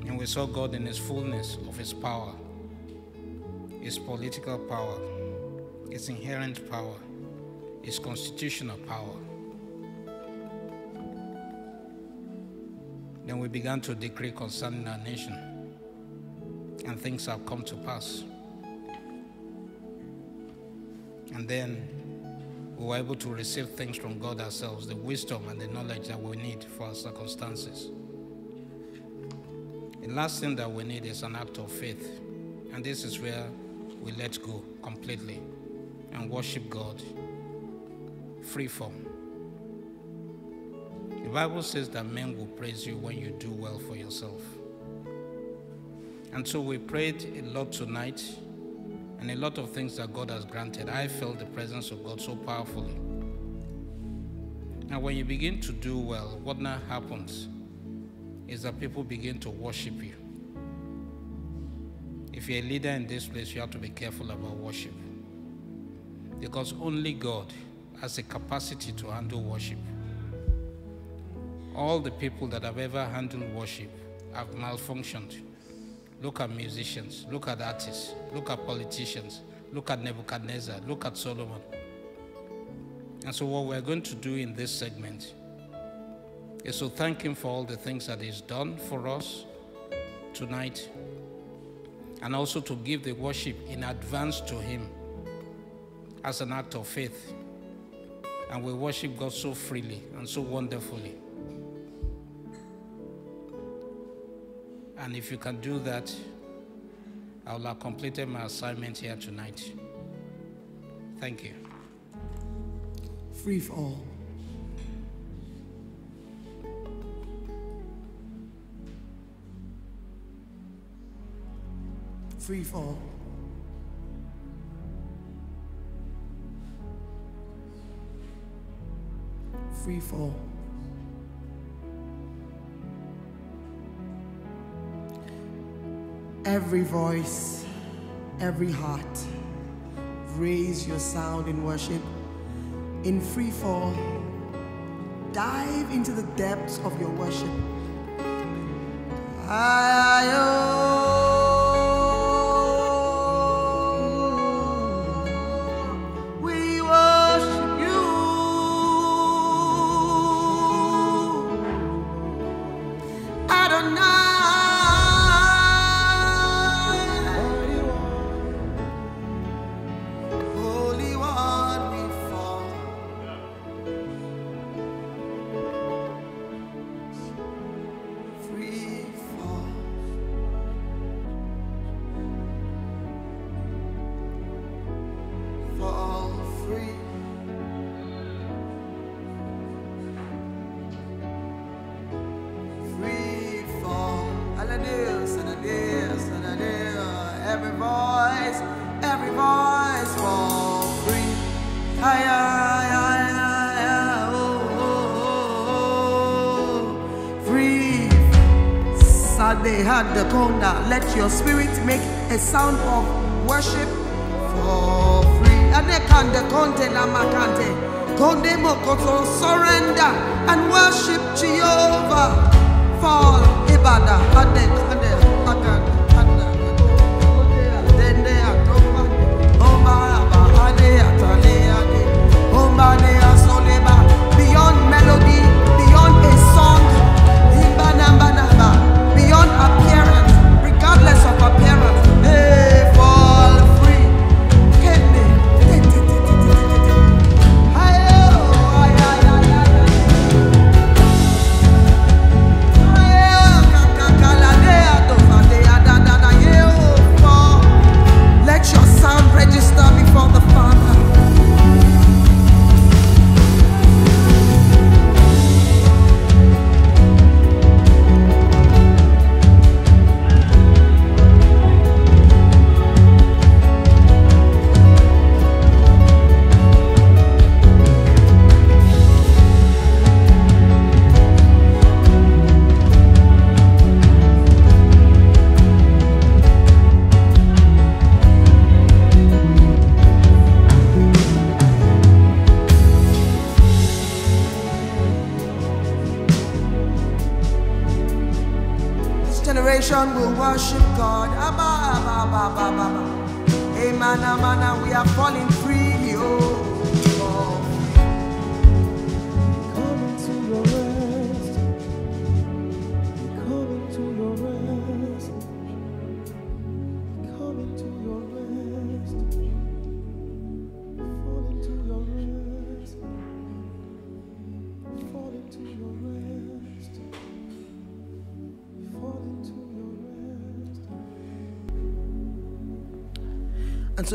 And we saw God in His fullness of His power, His political power, His inherent power, His constitutional power. Then we began to decree concerning our nation, and things have come to pass. And then we were able to receive things from God ourselves, the wisdom and the knowledge that we need for our circumstances. The last thing that we need is an act of faith. And this is where we let go completely and worship God free form. The Bible says that men will praise you when you do well for yourself. And so we prayed a lot tonight and a lot of things that God has granted. I felt the presence of God so powerfully. And when you begin to do well, what now happens is that people begin to worship you. If you're a leader in this place, you have to be careful about worship. Because only God has a capacity to handle worship. All the people that have ever handled worship have malfunctioned. Look at musicians, look at artists, look at politicians. Look at Nebuchadnezzar. Look at Solomon. And so, what we're going to do in this segment is to thank Him for all the things that He's done for us tonight, and also to give the worship in advance to Him as an act of faith. And we worship God so freely and so wonderfully. And if you can do that, I will have completed my assignment here tonight. Thank you. Free fall. Free fall. Free fall. Every voice, every heart, raise your sound in worship. In free fall, dive into the depths of your worship. Ayo. Your spirit make a sound of worship for free. Anekande konte na makante. Konde mokoto surrender and worship Jehovah. Fall ibada. Ade ade akan ade Dende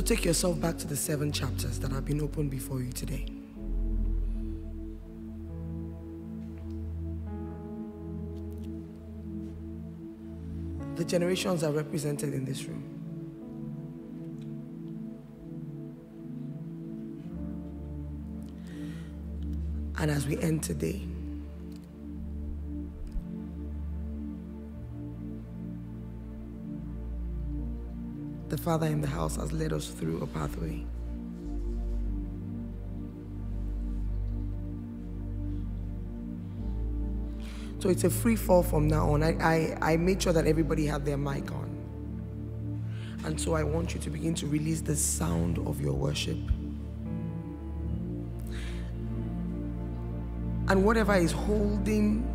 take yourself back to the seven chapters that have been opened before you today. The generations are represented in this room. And as we end today, the Father in the house has led us through a pathway. So it's a free fall from now on. I, I, I made sure that everybody had their mic on. And so I want you to begin to release the sound of your worship. And whatever is holding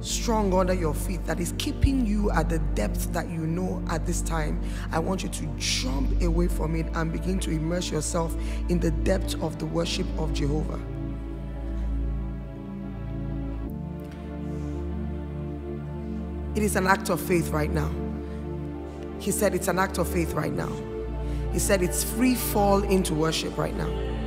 strong under your feet that is keeping you at the depth that you know at this time, I want you to jump away from it and begin to immerse yourself in the depth of the worship of Jehovah. It is an act of faith right now. He said it's an act of faith right now. He said it's free fall into worship right now.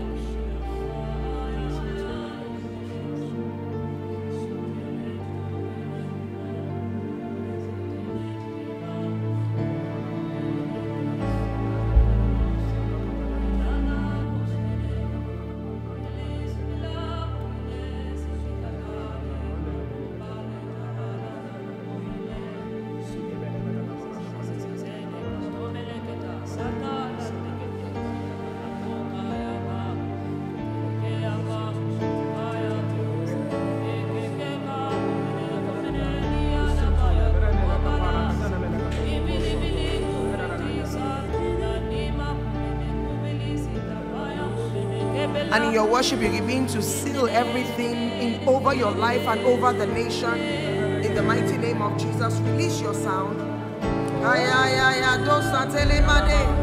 Worship, you're beginning to seal everything in over your life and over the nation. In the mighty name of Jesus, release your sound. Ay, ay, ay,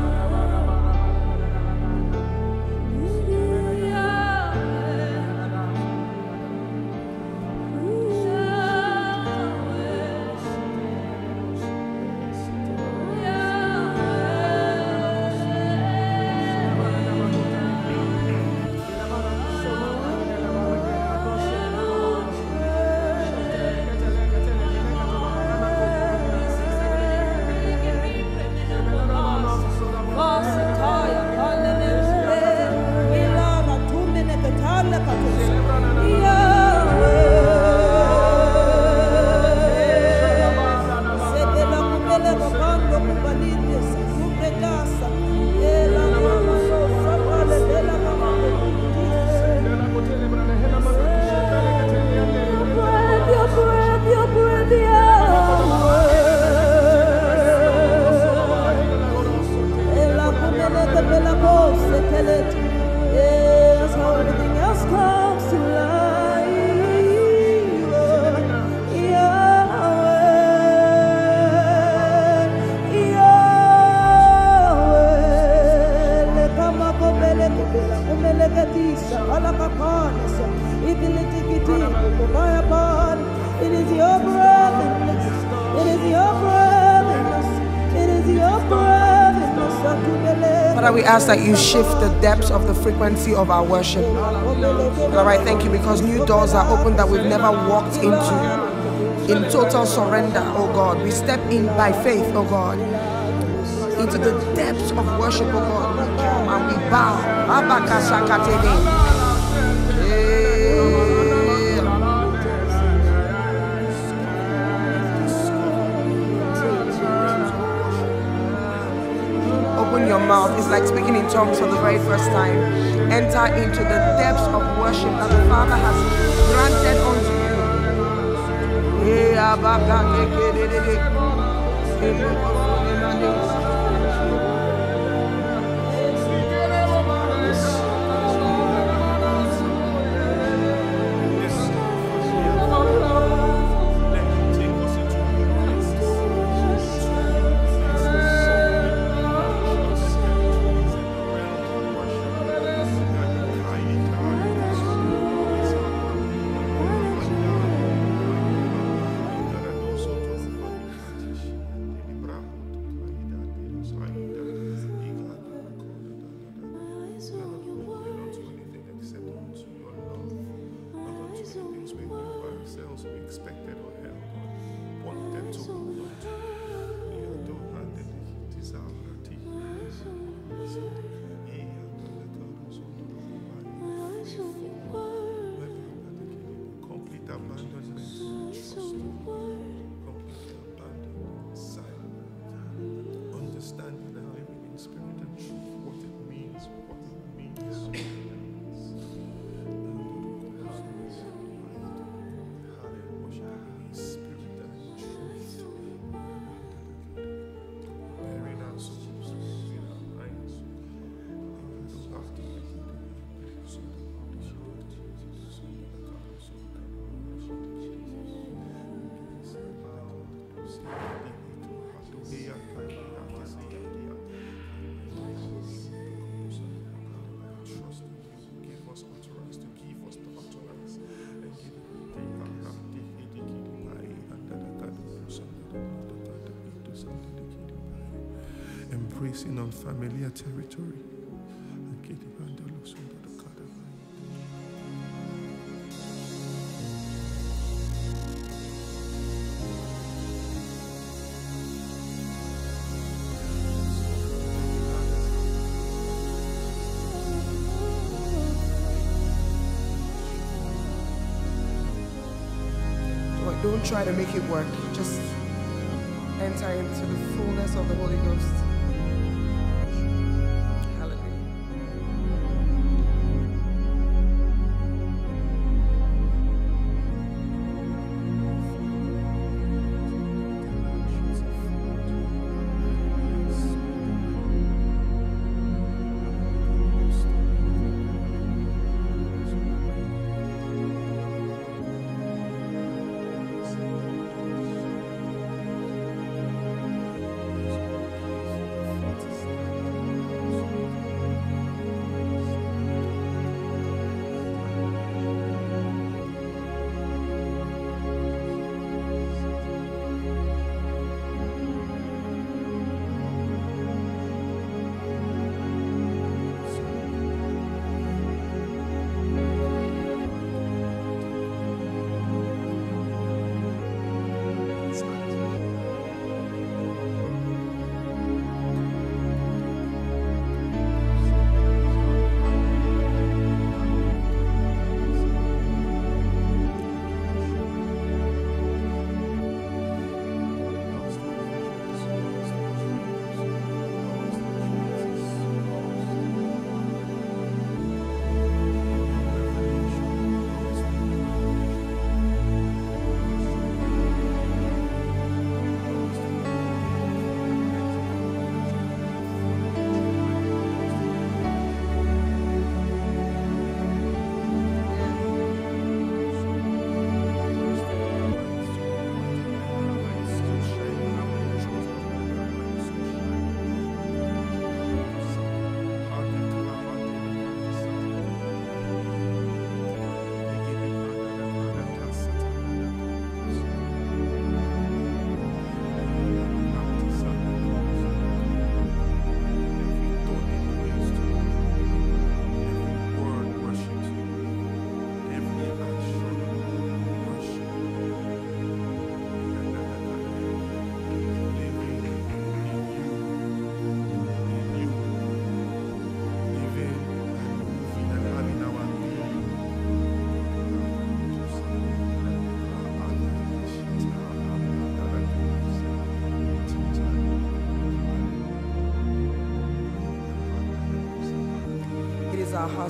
ask that you shift the depths of the frequency of our worship. Lord, I thank you because new doors are open that we've never walked into. In total surrender, oh God. We step in by faith, oh God. Into the depths of worship, oh God. We come and we bow. Tongues for the very first time. Enter into the depths of worship that the Father has granted unto you. Try to make it work. Just enter into the fullness of the Holy Ghost.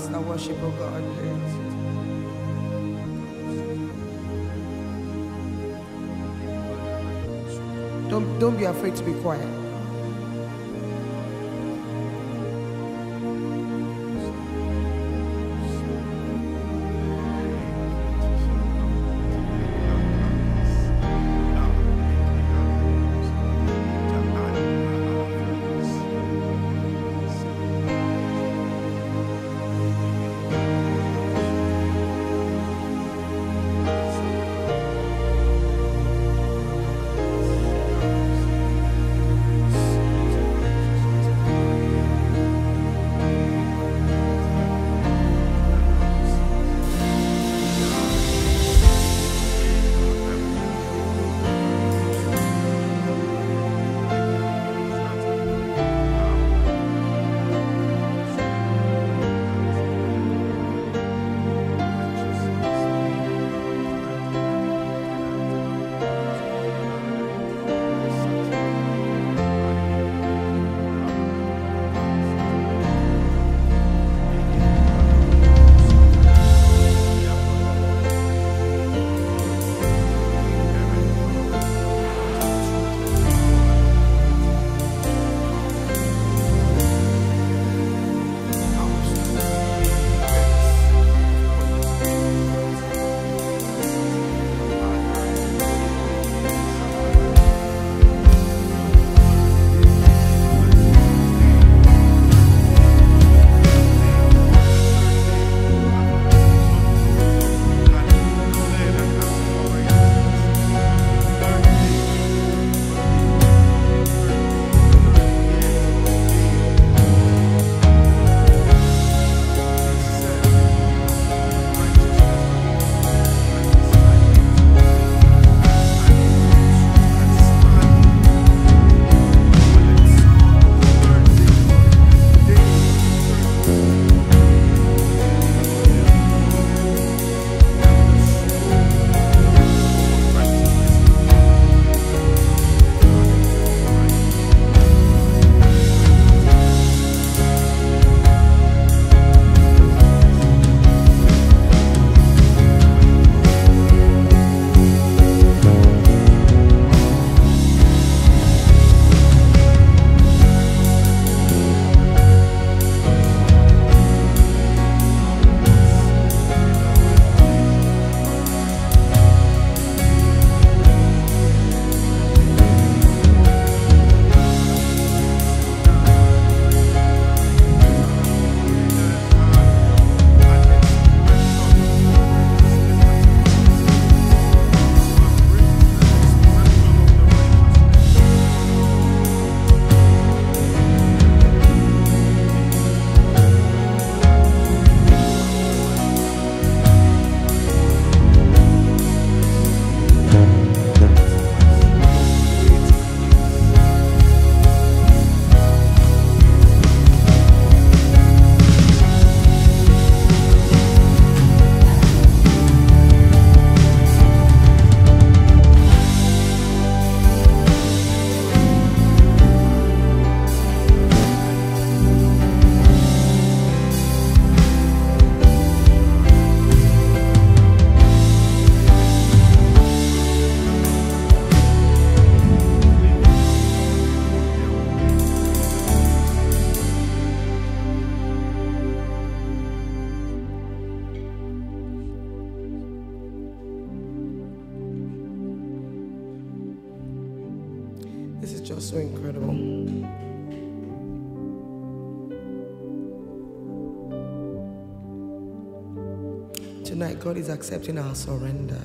That worship, oh God. Don't, don't be afraid to be quiet. So incredible. Tonight, God is accepting our surrender.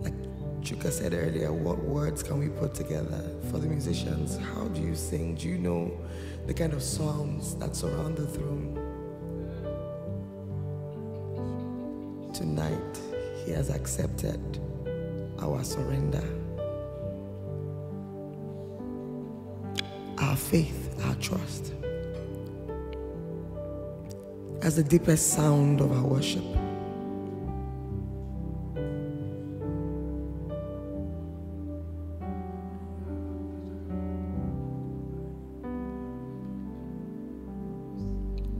Like Chuka said earlier, what words can we put together for the musicians? How do you sing? Do you know the kind of songs that surround the throne? Has accepted our surrender, our faith, our trust as the deepest sound of our worship.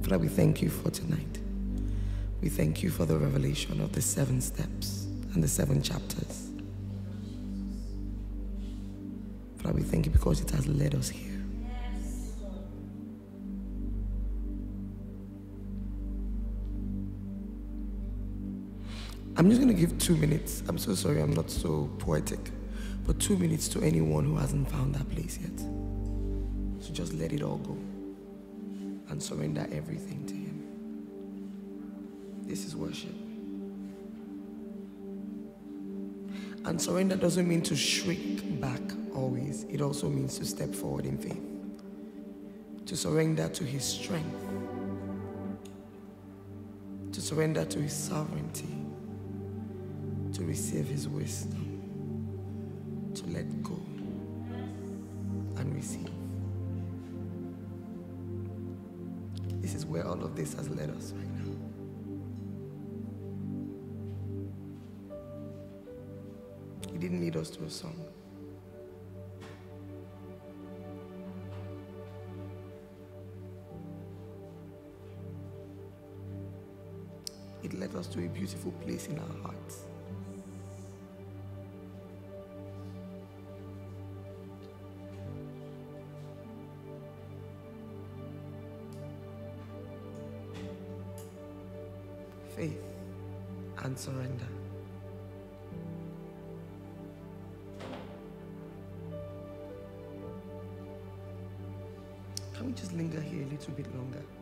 Father, we thank you for tonight. We thank you for the revelation of the seven steps and the seven chapters. Father, we thank you because it has led us here. I'm just going to give two minutes. I'm so sorry I'm not so poetic, but two minutes to anyone who hasn't found that place yet. So just let it all go and surrender everything to. This is worship. And surrender doesn't mean to shrink back always, it also means to step forward in faith, to surrender to His strength, to surrender to His sovereignty, to receive His wisdom, to let go and receive. This is where all of this has led us right now. To a song. It led us to a beautiful place in our hearts. Faith and surrender. Little bit longer?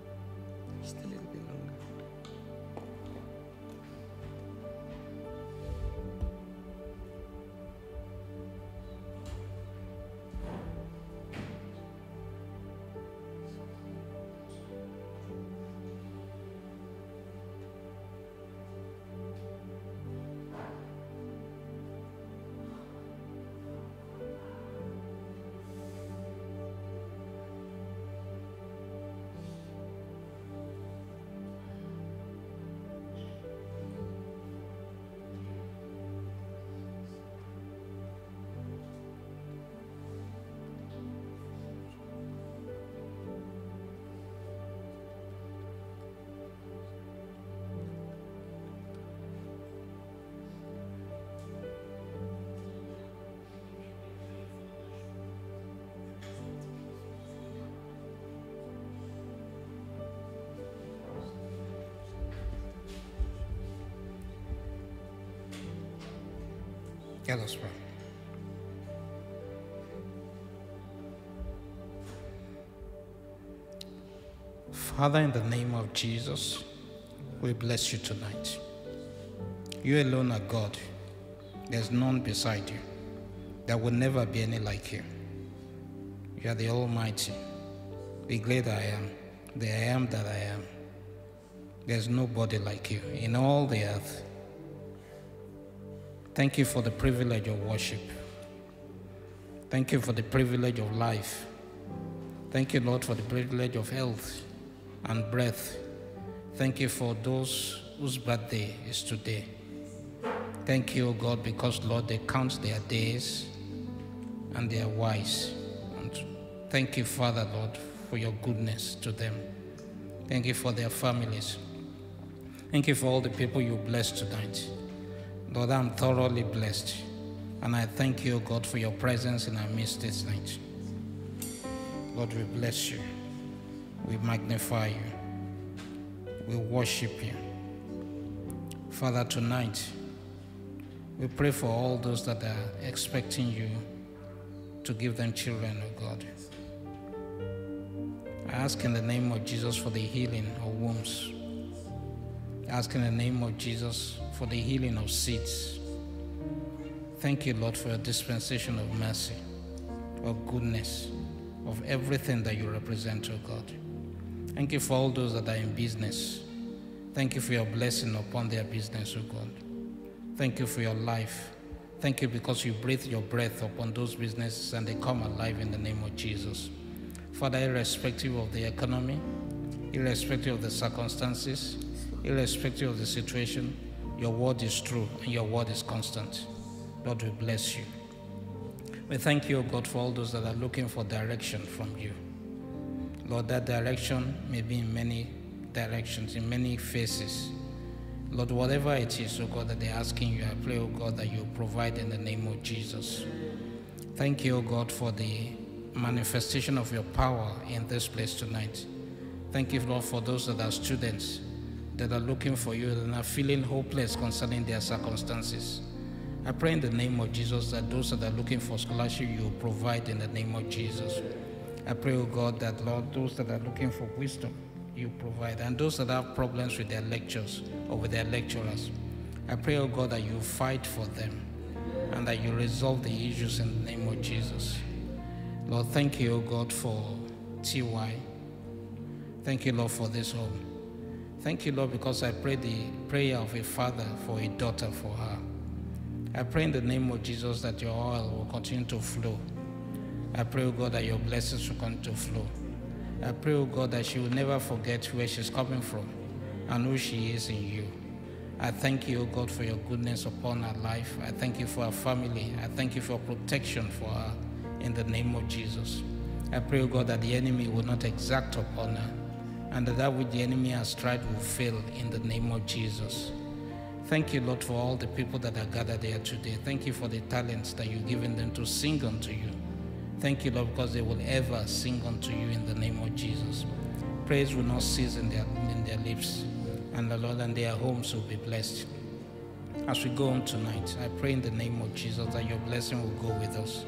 Let us pray. Father, in the name of Jesus, we bless you tonight. You alone are God. There's none beside you. There will never be any like you. You are the Almighty, Be great I am, the I am that I am. There's nobody like you in all the earth. Thank you for the privilege of worship. Thank you for the privilege of life. Thank you, Lord, for the privilege of health and breath. Thank you for those whose birthday is today. Thank you, God, because, Lord, they count their days and they are wise. And thank you, Father, Lord, for your goodness to them. Thank you for their families. Thank you for all the people you blessed tonight. Lord, I'm thoroughly blessed. And I thank you, God, for your presence in our midst this night. Lord, we bless you. We magnify you. We worship you. Father, tonight, We pray for all those that are expecting you to give them children, oh God. I ask in the name of Jesus for the healing of wombs. Ask in the name of Jesus for the healing of seeds. Thank you, Lord, for your dispensation of mercy, of goodness, of everything that you represent, oh God. Thank you for all those that are in business. Thank you for your blessing upon their business, oh God. Thank you for your life. Thank you because you breathe your breath upon those businesses and they come alive in the name of Jesus. Father, irrespective of the economy, irrespective of the circumstances, irrespective of the situation, your word is true and your word is constant. Lord, we bless you. We thank you, God, for all those that are looking for direction from you. Lord, that direction may be in many directions, in many faces. Lord, whatever it is, oh God, that they're asking you, I pray, oh God, that you provide in the name of Jesus. Thank you, oh God, for the manifestation of your power in this place tonight. Thank you, Lord, for those that are students that are looking for you and are feeling hopeless concerning their circumstances. I pray in the name of Jesus that those that are looking for scholarship, you provide in the name of Jesus. I pray, oh God, that Lord, those that are looking for wisdom, you provide. And those that have problems with their lectures or with their lecturers, I pray, oh God, that you fight for them and that you resolve the issues in the name of Jesus. Lord, thank you, oh God, for TY. Thank you, Lord, for this home. Thank you, Lord, because I pray the prayer of a father for a daughter for her. I pray in the name of Jesus that your oil will continue to flow. I pray, oh God, that your blessings will continue to flow. I pray, oh God, that she will never forget where she's coming from and who she is in you. I thank you, oh God, for your goodness upon her life. I thank you for her family. I thank you for protection for her in the name of Jesus. I pray, oh God, that the enemy will not exact upon her and that which the enemy has tried will fail in the name of Jesus. Thank you, Lord, for all the people that are gathered here today. Thank you for the talents that you've given them to sing unto you. Thank you, Lord, because they will ever sing unto you in the name of Jesus. Praise will not cease in their, in their lips, and the Lord and their homes will be blessed. As we go home tonight, I pray in the name of Jesus that your blessing will go with us,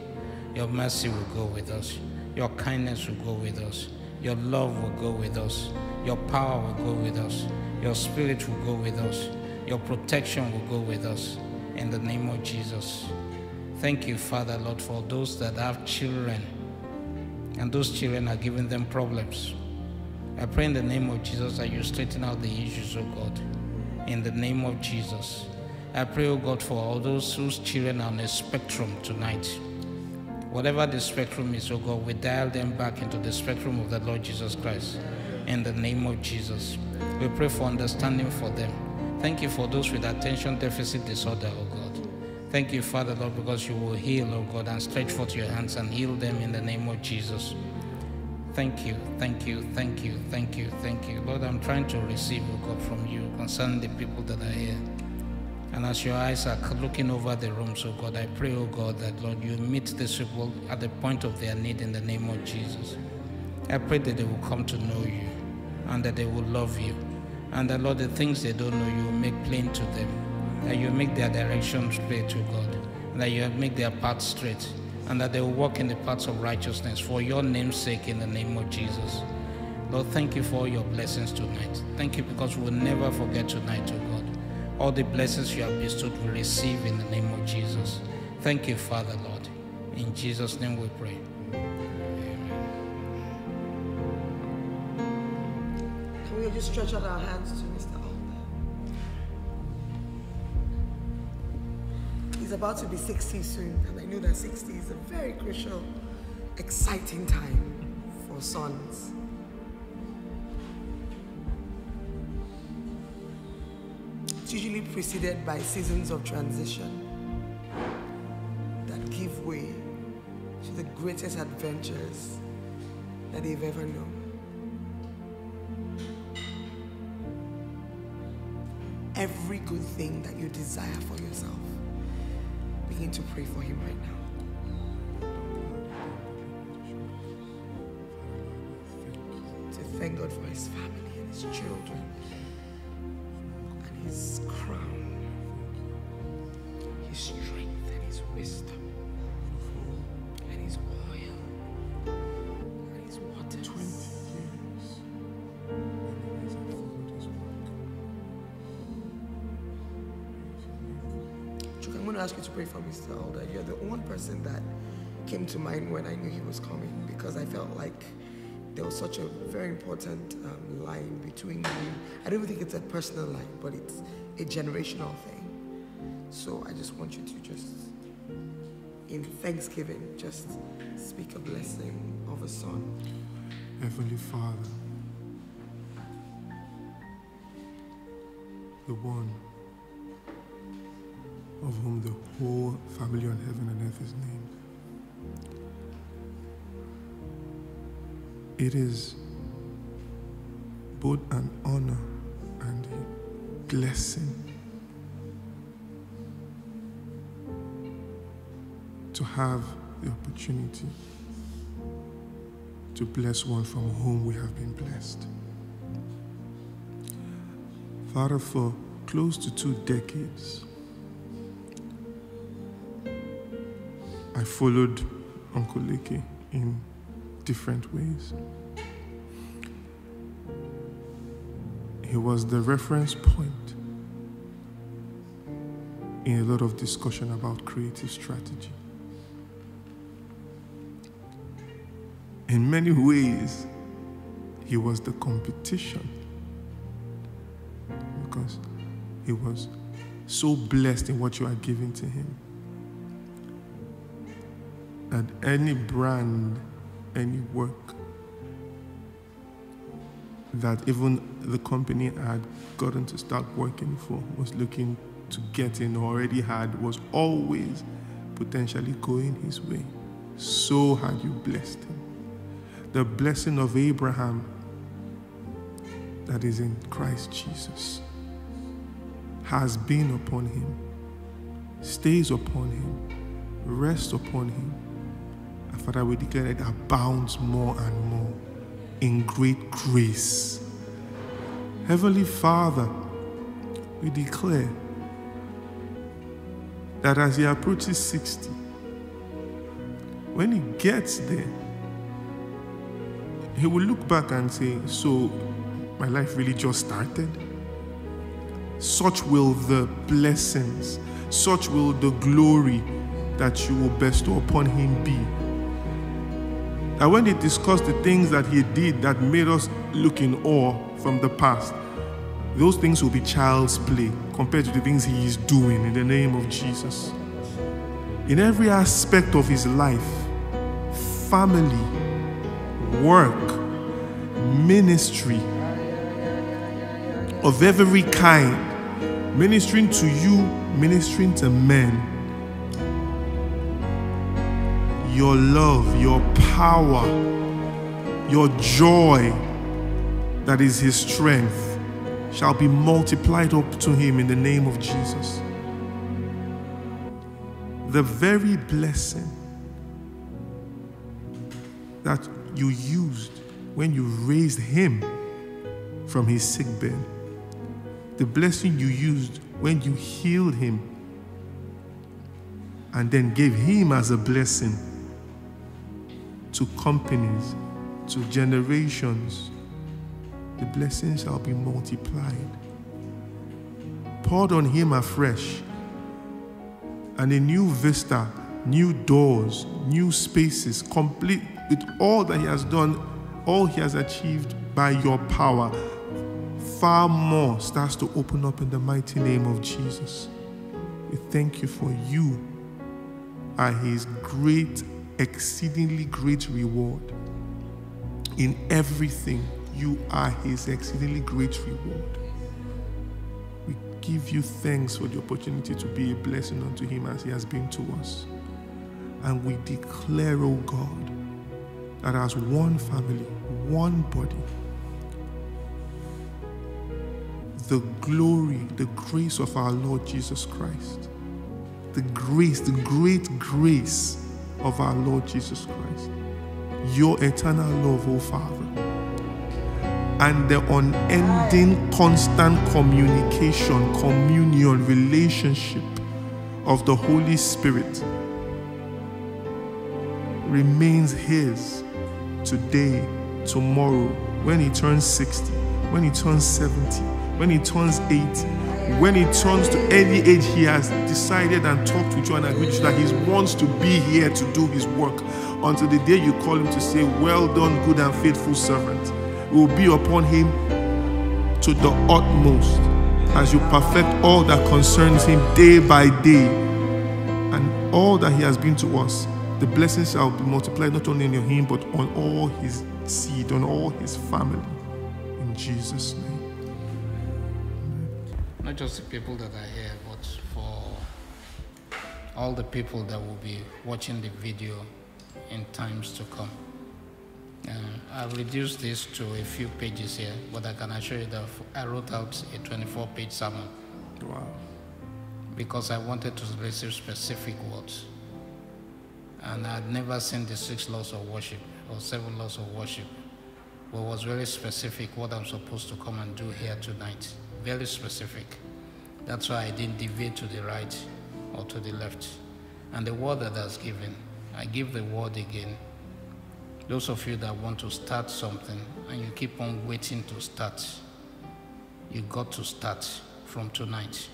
your mercy will go with us, your kindness will go with us, your love will go with us, your power will go with us, your spirit will go with us, your protection will go with us in the name of Jesus. Thank you, Father, Lord, for those that have children and those children are giving them problems. I pray in the name of Jesus that you straighten out the issues, oh God. In the name of Jesus. I pray, oh God, for all those whose children are on a spectrum tonight. Whatever the spectrum is, oh God, we dial them back into the spectrum of the Lord Jesus Christ. In the name of Jesus. We pray for understanding for them. Thank you for those with attention deficit disorder, oh God. Thank you, Father, Lord, because you will heal, oh God, and stretch forth your hands and heal them in the name of Jesus. Thank you, thank you, thank you, thank you, thank you. Lord, I'm trying to receive, oh God, from you concerning the people that are here. And as your eyes are looking over the rooms, oh God, I pray, oh God, that, Lord, you meet these people at the point of their need in the name of Jesus. I pray that they will come to know you and that they will love you. And that, Lord, the things they don't know, you will make plain to them. That you make their direction straight, to God. And that you make their path straight. And that they will walk in the paths of righteousness for your name's sake in the name of Jesus. Lord, thank you for all your blessings tonight. Thank you because we will never forget tonight, oh. All the blessings you have bestowed we receive in the name of Jesus. Thank you, Father, Lord. In Jesus' name we pray. Can we just stretch out our hands to Mr. Alder? He's about to be 60 soon, and I know that 60 is a very crucial, exciting time for sons. It's usually preceded by seasons of transition that give way to the greatest adventures that they've ever known. every good thing that you desire for yourself. Begin to pray for him right now. To thank God for his family and his children his crown, his strength and His wisdom and His oil and His waters. 20 years. Enemies have followed his work. I'm going to ask you to pray for Mr. Alder. You're the one person that came to mind when I knew he was coming because I felt like there was such a very important um, line between you. I don't even think it's a personal line, but it's a generational thing. So I just want you to just, in thanksgiving, just speak a blessing of a son. Heavenly Father, the one of whom the whole family on heaven and earth is named. It is both an honor and a blessing to have the opportunity to bless one from whom we have been blessed. Father, for close to two decades, I followed Uncle Leke in different ways. He was the reference point in a lot of discussion about creative strategy. In many ways, he was the competition because he was so blessed in what you are giving to him that any brand, any work that even the company I had gotten to start working for was looking to get in already had was always potentially going his way. So had you blessed him. The blessing of Abraham that is in Christ Jesus has been upon him, stays upon him, rests upon him. Father, we declare it abounds more and more in great grace. Heavenly Father, we declare that as he approaches 60, when he gets there, he will look back and say, So my life really just started? Such will the blessings, such will the glory that you will bestow upon him be. That when they discuss the things that he did that made us look in awe from the past, those things will be child's play compared to the things he is doing in the name of Jesus. In every aspect of his life, family, work, ministry of every kind, ministering to you, ministering to men. Your love, your power, your joy that is his strength shall be multiplied up to him in the name of Jesus. The very blessing that you used when you raised him from his sick bed, the blessing you used when you healed him and then gave him as a blessing to companies, to generations, the blessing shall be multiplied. Poured on him afresh, and a new vista, new doors, new spaces, complete with all that he has done, all he has achieved by your power. Far more starts to open up in the mighty name of Jesus. We thank you for you are his great, exceedingly great reward. In everything, you are his exceedingly great reward. We give you thanks for the opportunity to be a blessing unto him as he has been to us. And we declare, O God, that as one family, one body, the glory, the grace of our Lord Jesus Christ, the grace, the great grace of our Lord Jesus Christ, your eternal love, O Father, and the unending, constant communication, communion, relationship of the Holy Spirit remains his today, tomorrow, when he turns 60, when he turns 70, when he turns 80, when he turns to any age he has decided and talked with you and agreed that he wants to be here to do his work until the day you call him to say, Well done, good and faithful servant. It will be upon him to the utmost as you perfect all that concerns him day by day and all that he has been to us. The blessings shall be multiplied not only in your him but on all his seed, on all his family. In Jesus' name. Not just the people that are here, but for all the people that will be watching the video in times to come. Uh, I've reduced this to a few pages here, but I can assure you that I wrote out a 24 page sermon Wow. because I wanted to receive specific words. And I had never seen the six laws of worship or seven laws of worship, but was very specific what I'm supposed to come and do here tonight. Very specific. That's why I didn't deviate to the right or to the left. And the word that was given, I give the word again. Those of you that want to start something and you keep on waiting to start, you got to start from tonight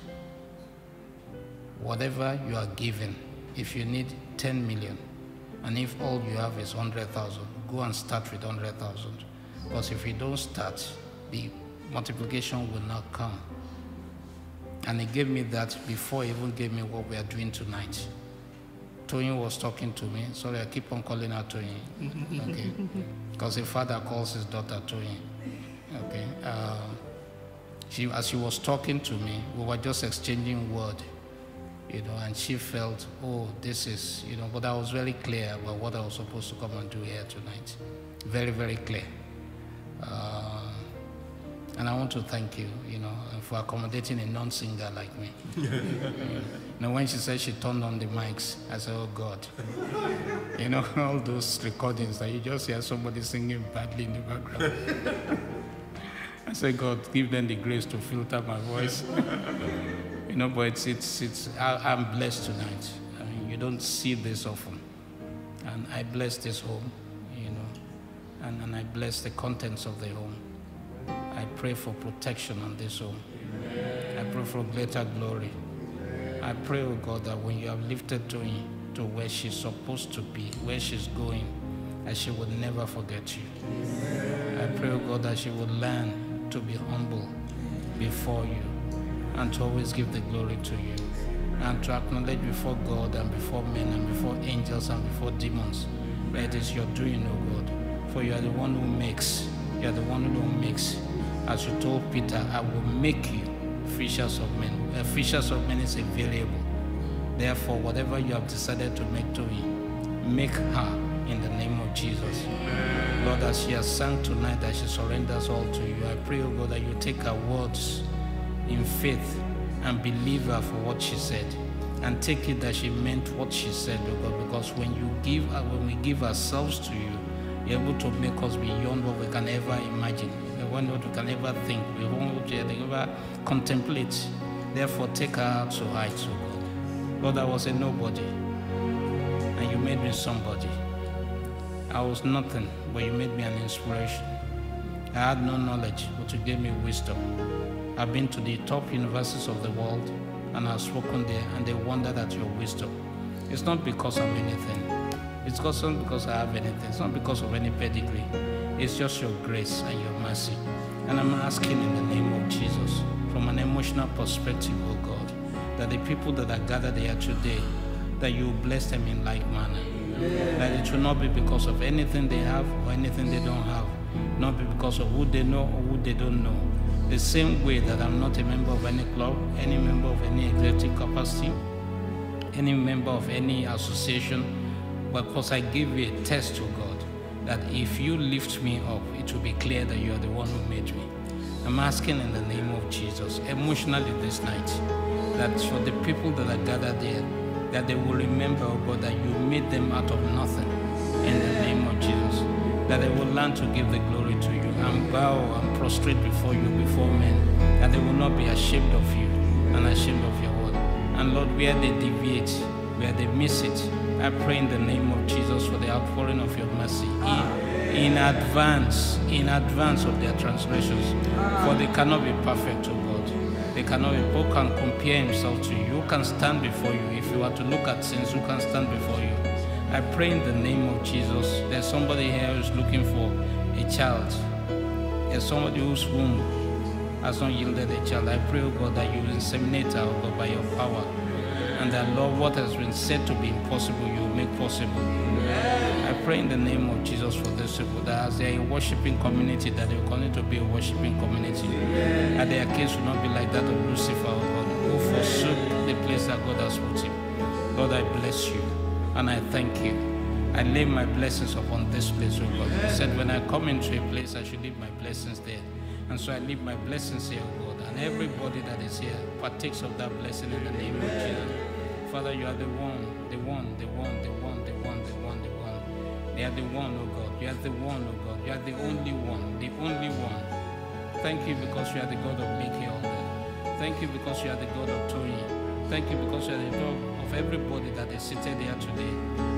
whatever you are given, if you need 10 million, and if all you have is 100,000, go and start with 100,000. Because if you don't start, the multiplication will not come. And he gave me that before he even gave me what we are doing tonight. Tony was talking to me. Sorry, I keep on calling her Tony. Okay. Because a father calls his daughter Tony. Okay. Uh, she, as she was talking to me, we were just exchanging word you know, and she felt, oh, this is, you know, but I was very clear about what I was supposed to come and do here tonight. Very, very clear. Uh, and I want to thank you, you know, for accommodating a non-singer like me. Now, when she said she turned on the mics, I said, oh God. you know, all those recordings that you just hear somebody singing badly in the background. I said, God, give them the grace to filter my voice. you know, but it's, it's, it's I, I'm blessed tonight. I mean, you don't see this often. And I bless this home, you know, and, and I bless the contents of the home. Pray for protection on this home. I pray for greater glory. I pray, oh God, that when you have lifted Tony to where she's supposed to be, where she's going, that she will never forget you. I pray, oh God, that she will learn to be humble before you and to always give the glory to you and to acknowledge before God and before men and before angels and before demons that it is your doing, oh God. For you are the one who makes, you are the one who makes. As you told Peter, I will make you fishers of men. Fishers of men is a variable. Therefore, whatever you have decided to make to me, make her in the name of Jesus. Lord, as she has sung tonight, that she surrenders all to you, I pray, oh God, that you take her words in faith and believe her for what she said. And take it that she meant what she said, oh God, because when you give when we give ourselves to you, you're able to make us beyond what we can ever imagine, beyond what we can ever think, we can ever contemplate. Therefore, take her out to heights, oh God. Lord, I was a nobody, and you made me somebody. I was nothing, but you made me an inspiration. I had no knowledge, but you gave me wisdom. I've been to the top universities of the world and I've spoken there, and they wondered at your wisdom. It's not because I'm anything. It's not because I have anything. It's not because of any pedigree. It's just your grace and your mercy. And I'm asking in the name of Jesus, from an emotional perspective, oh God, that the people that are gathered here today, that you bless them in like manner. That it should not be because of anything they have or anything they don't have. Not be because of who they know or who they don't know. The same way that I'm not a member of any club, any member of any executive capacity, any member of any association, but because I give you a test to God that if you lift me up, it will be clear that you are the one who made me. I'm asking in the name of Jesus, emotionally this night, that for the people that are gathered here, that they will remember, oh God, that you made them out of nothing in the name of Jesus. That they will learn to give the glory to you and bow and prostrate before you, before men. That they will not be ashamed of you and ashamed of your word. And Lord, where they deviate, where they miss it, I pray in the name of Jesus for the outpouring of your mercy in, in advance, in advance of their transgressions. For they cannot be perfect, O God. They cannot be, who can compare himself to you? Who can stand before you? If you are to look at sins, who can stand before you? I pray in the name of Jesus. There's somebody here who's looking for a child. There's somebody whose womb has not yielded a child. I pray, oh God, that you inseminate her, oh God, by your power. And that, Lord, what has been said to be impossible, you make possible. I pray in the name of Jesus for this people that as they are a worshiping community, that they will continue to be a worshiping community. and their case will not be like that of Lucifer, God, who forsook the place that God has put him. Lord, I bless you and I thank you. I lay my blessings upon this place, oh God. You said when I come into a place, I should leave my blessings there. And so I leave my blessings here, God. And everybody that is here partakes of that blessing in the name of Jesus. Father, you are the one, the one, the one, the one, the one, the one, the one. You are the one, oh God. You are the one, oh God. You are the only one, the only one. Thank you because you are the God of Alder. Thank you because you are the God of Tony. Thank you because you are the God of everybody that is seated here today.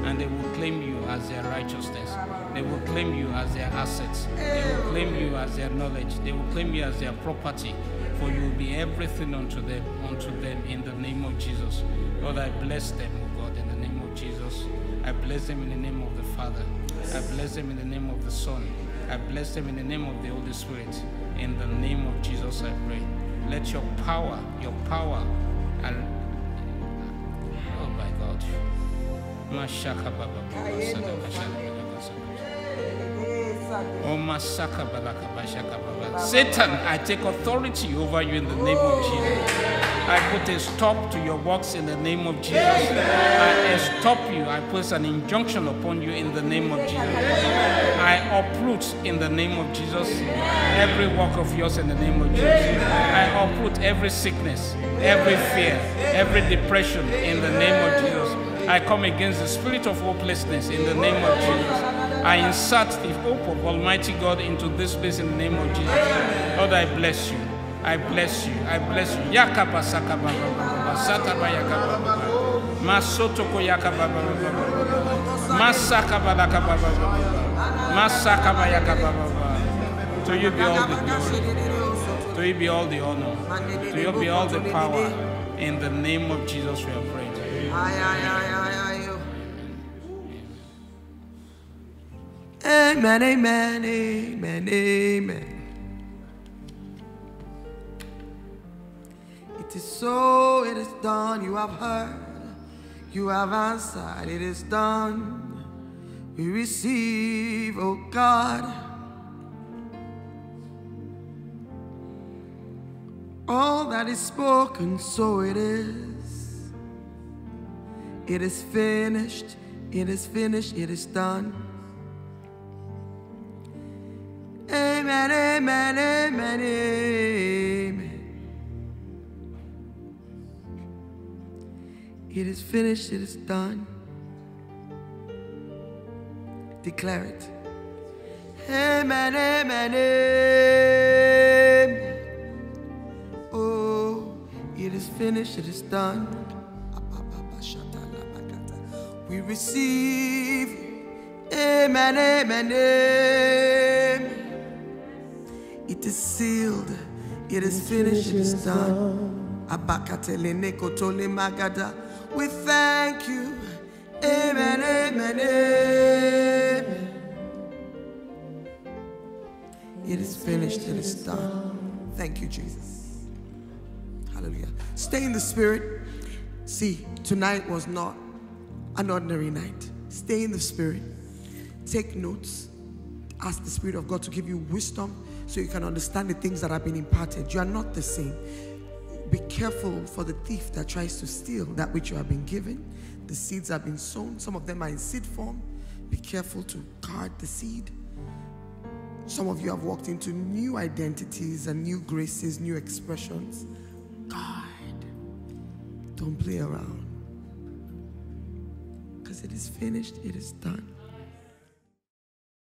And they will claim you as their righteousness. They will claim you as their assets. They will claim you as their knowledge. They will claim you as their property. For you will be everything unto them, unto them in the name of Jesus. Lord, I bless them, oh God, in the name of Jesus. I bless them in the name of the Father. I bless them in the name of the Son. I bless them in the name of the Holy Spirit. In the name of Jesus, I pray. Let your power, your power, and oh my God. Mashaka Baba Oh, Satan, I take authority over you in the name of oh. Jesus. I put a stop to your works in the name of Jesus. I stop you. I place an injunction upon you in the name of Jesus. I uproot in the name of Jesus every work of yours in the name of Jesus. I uproot every sickness, every fear, every depression in the name of Jesus. I come against the spirit of hopelessness in the name of Jesus. I insert the hope of Almighty God into this place in the name of Jesus. Lord, I bless you. I bless you. I bless you. Yakaba sakaba sataba yakaba. Masotoko yakaba. Masakaba lakaba. Masakaba yakaba. To you be all the glory. To you be all the honor. To you be all the power. In the name of Jesus we are praying. Amen, amen, amen, amen. It is so, it is done. You have heard, you have answered, it is done. We receive, oh God. All that is spoken, so it is. It is finished. It is finished. It is done. Amen. Amen. Amen. Amen. It is finished. It is done. Declare it. Amen. Amen. Amen. Oh, it is finished. It is done. We receive. Amen, amen, amen. It is sealed. It is finished. It is done. We thank you. Amen, amen, amen. It is finished. It is done. Thank you, Jesus. Hallelujah. Stay in the spirit. See, tonight was not an ordinary night. Stay in the spirit. Take notes. Ask the Spirit of God to give you wisdom so you can understand the things that have been imparted. You are not the same. Be careful for the thief that tries to steal that which you have been given. The seeds have been sown, some of them are in seed form. Be careful to guard the seed. Some of you have walked into new identities and new graces, new expressions. Guard. Don't play around. Because it is finished, it is done.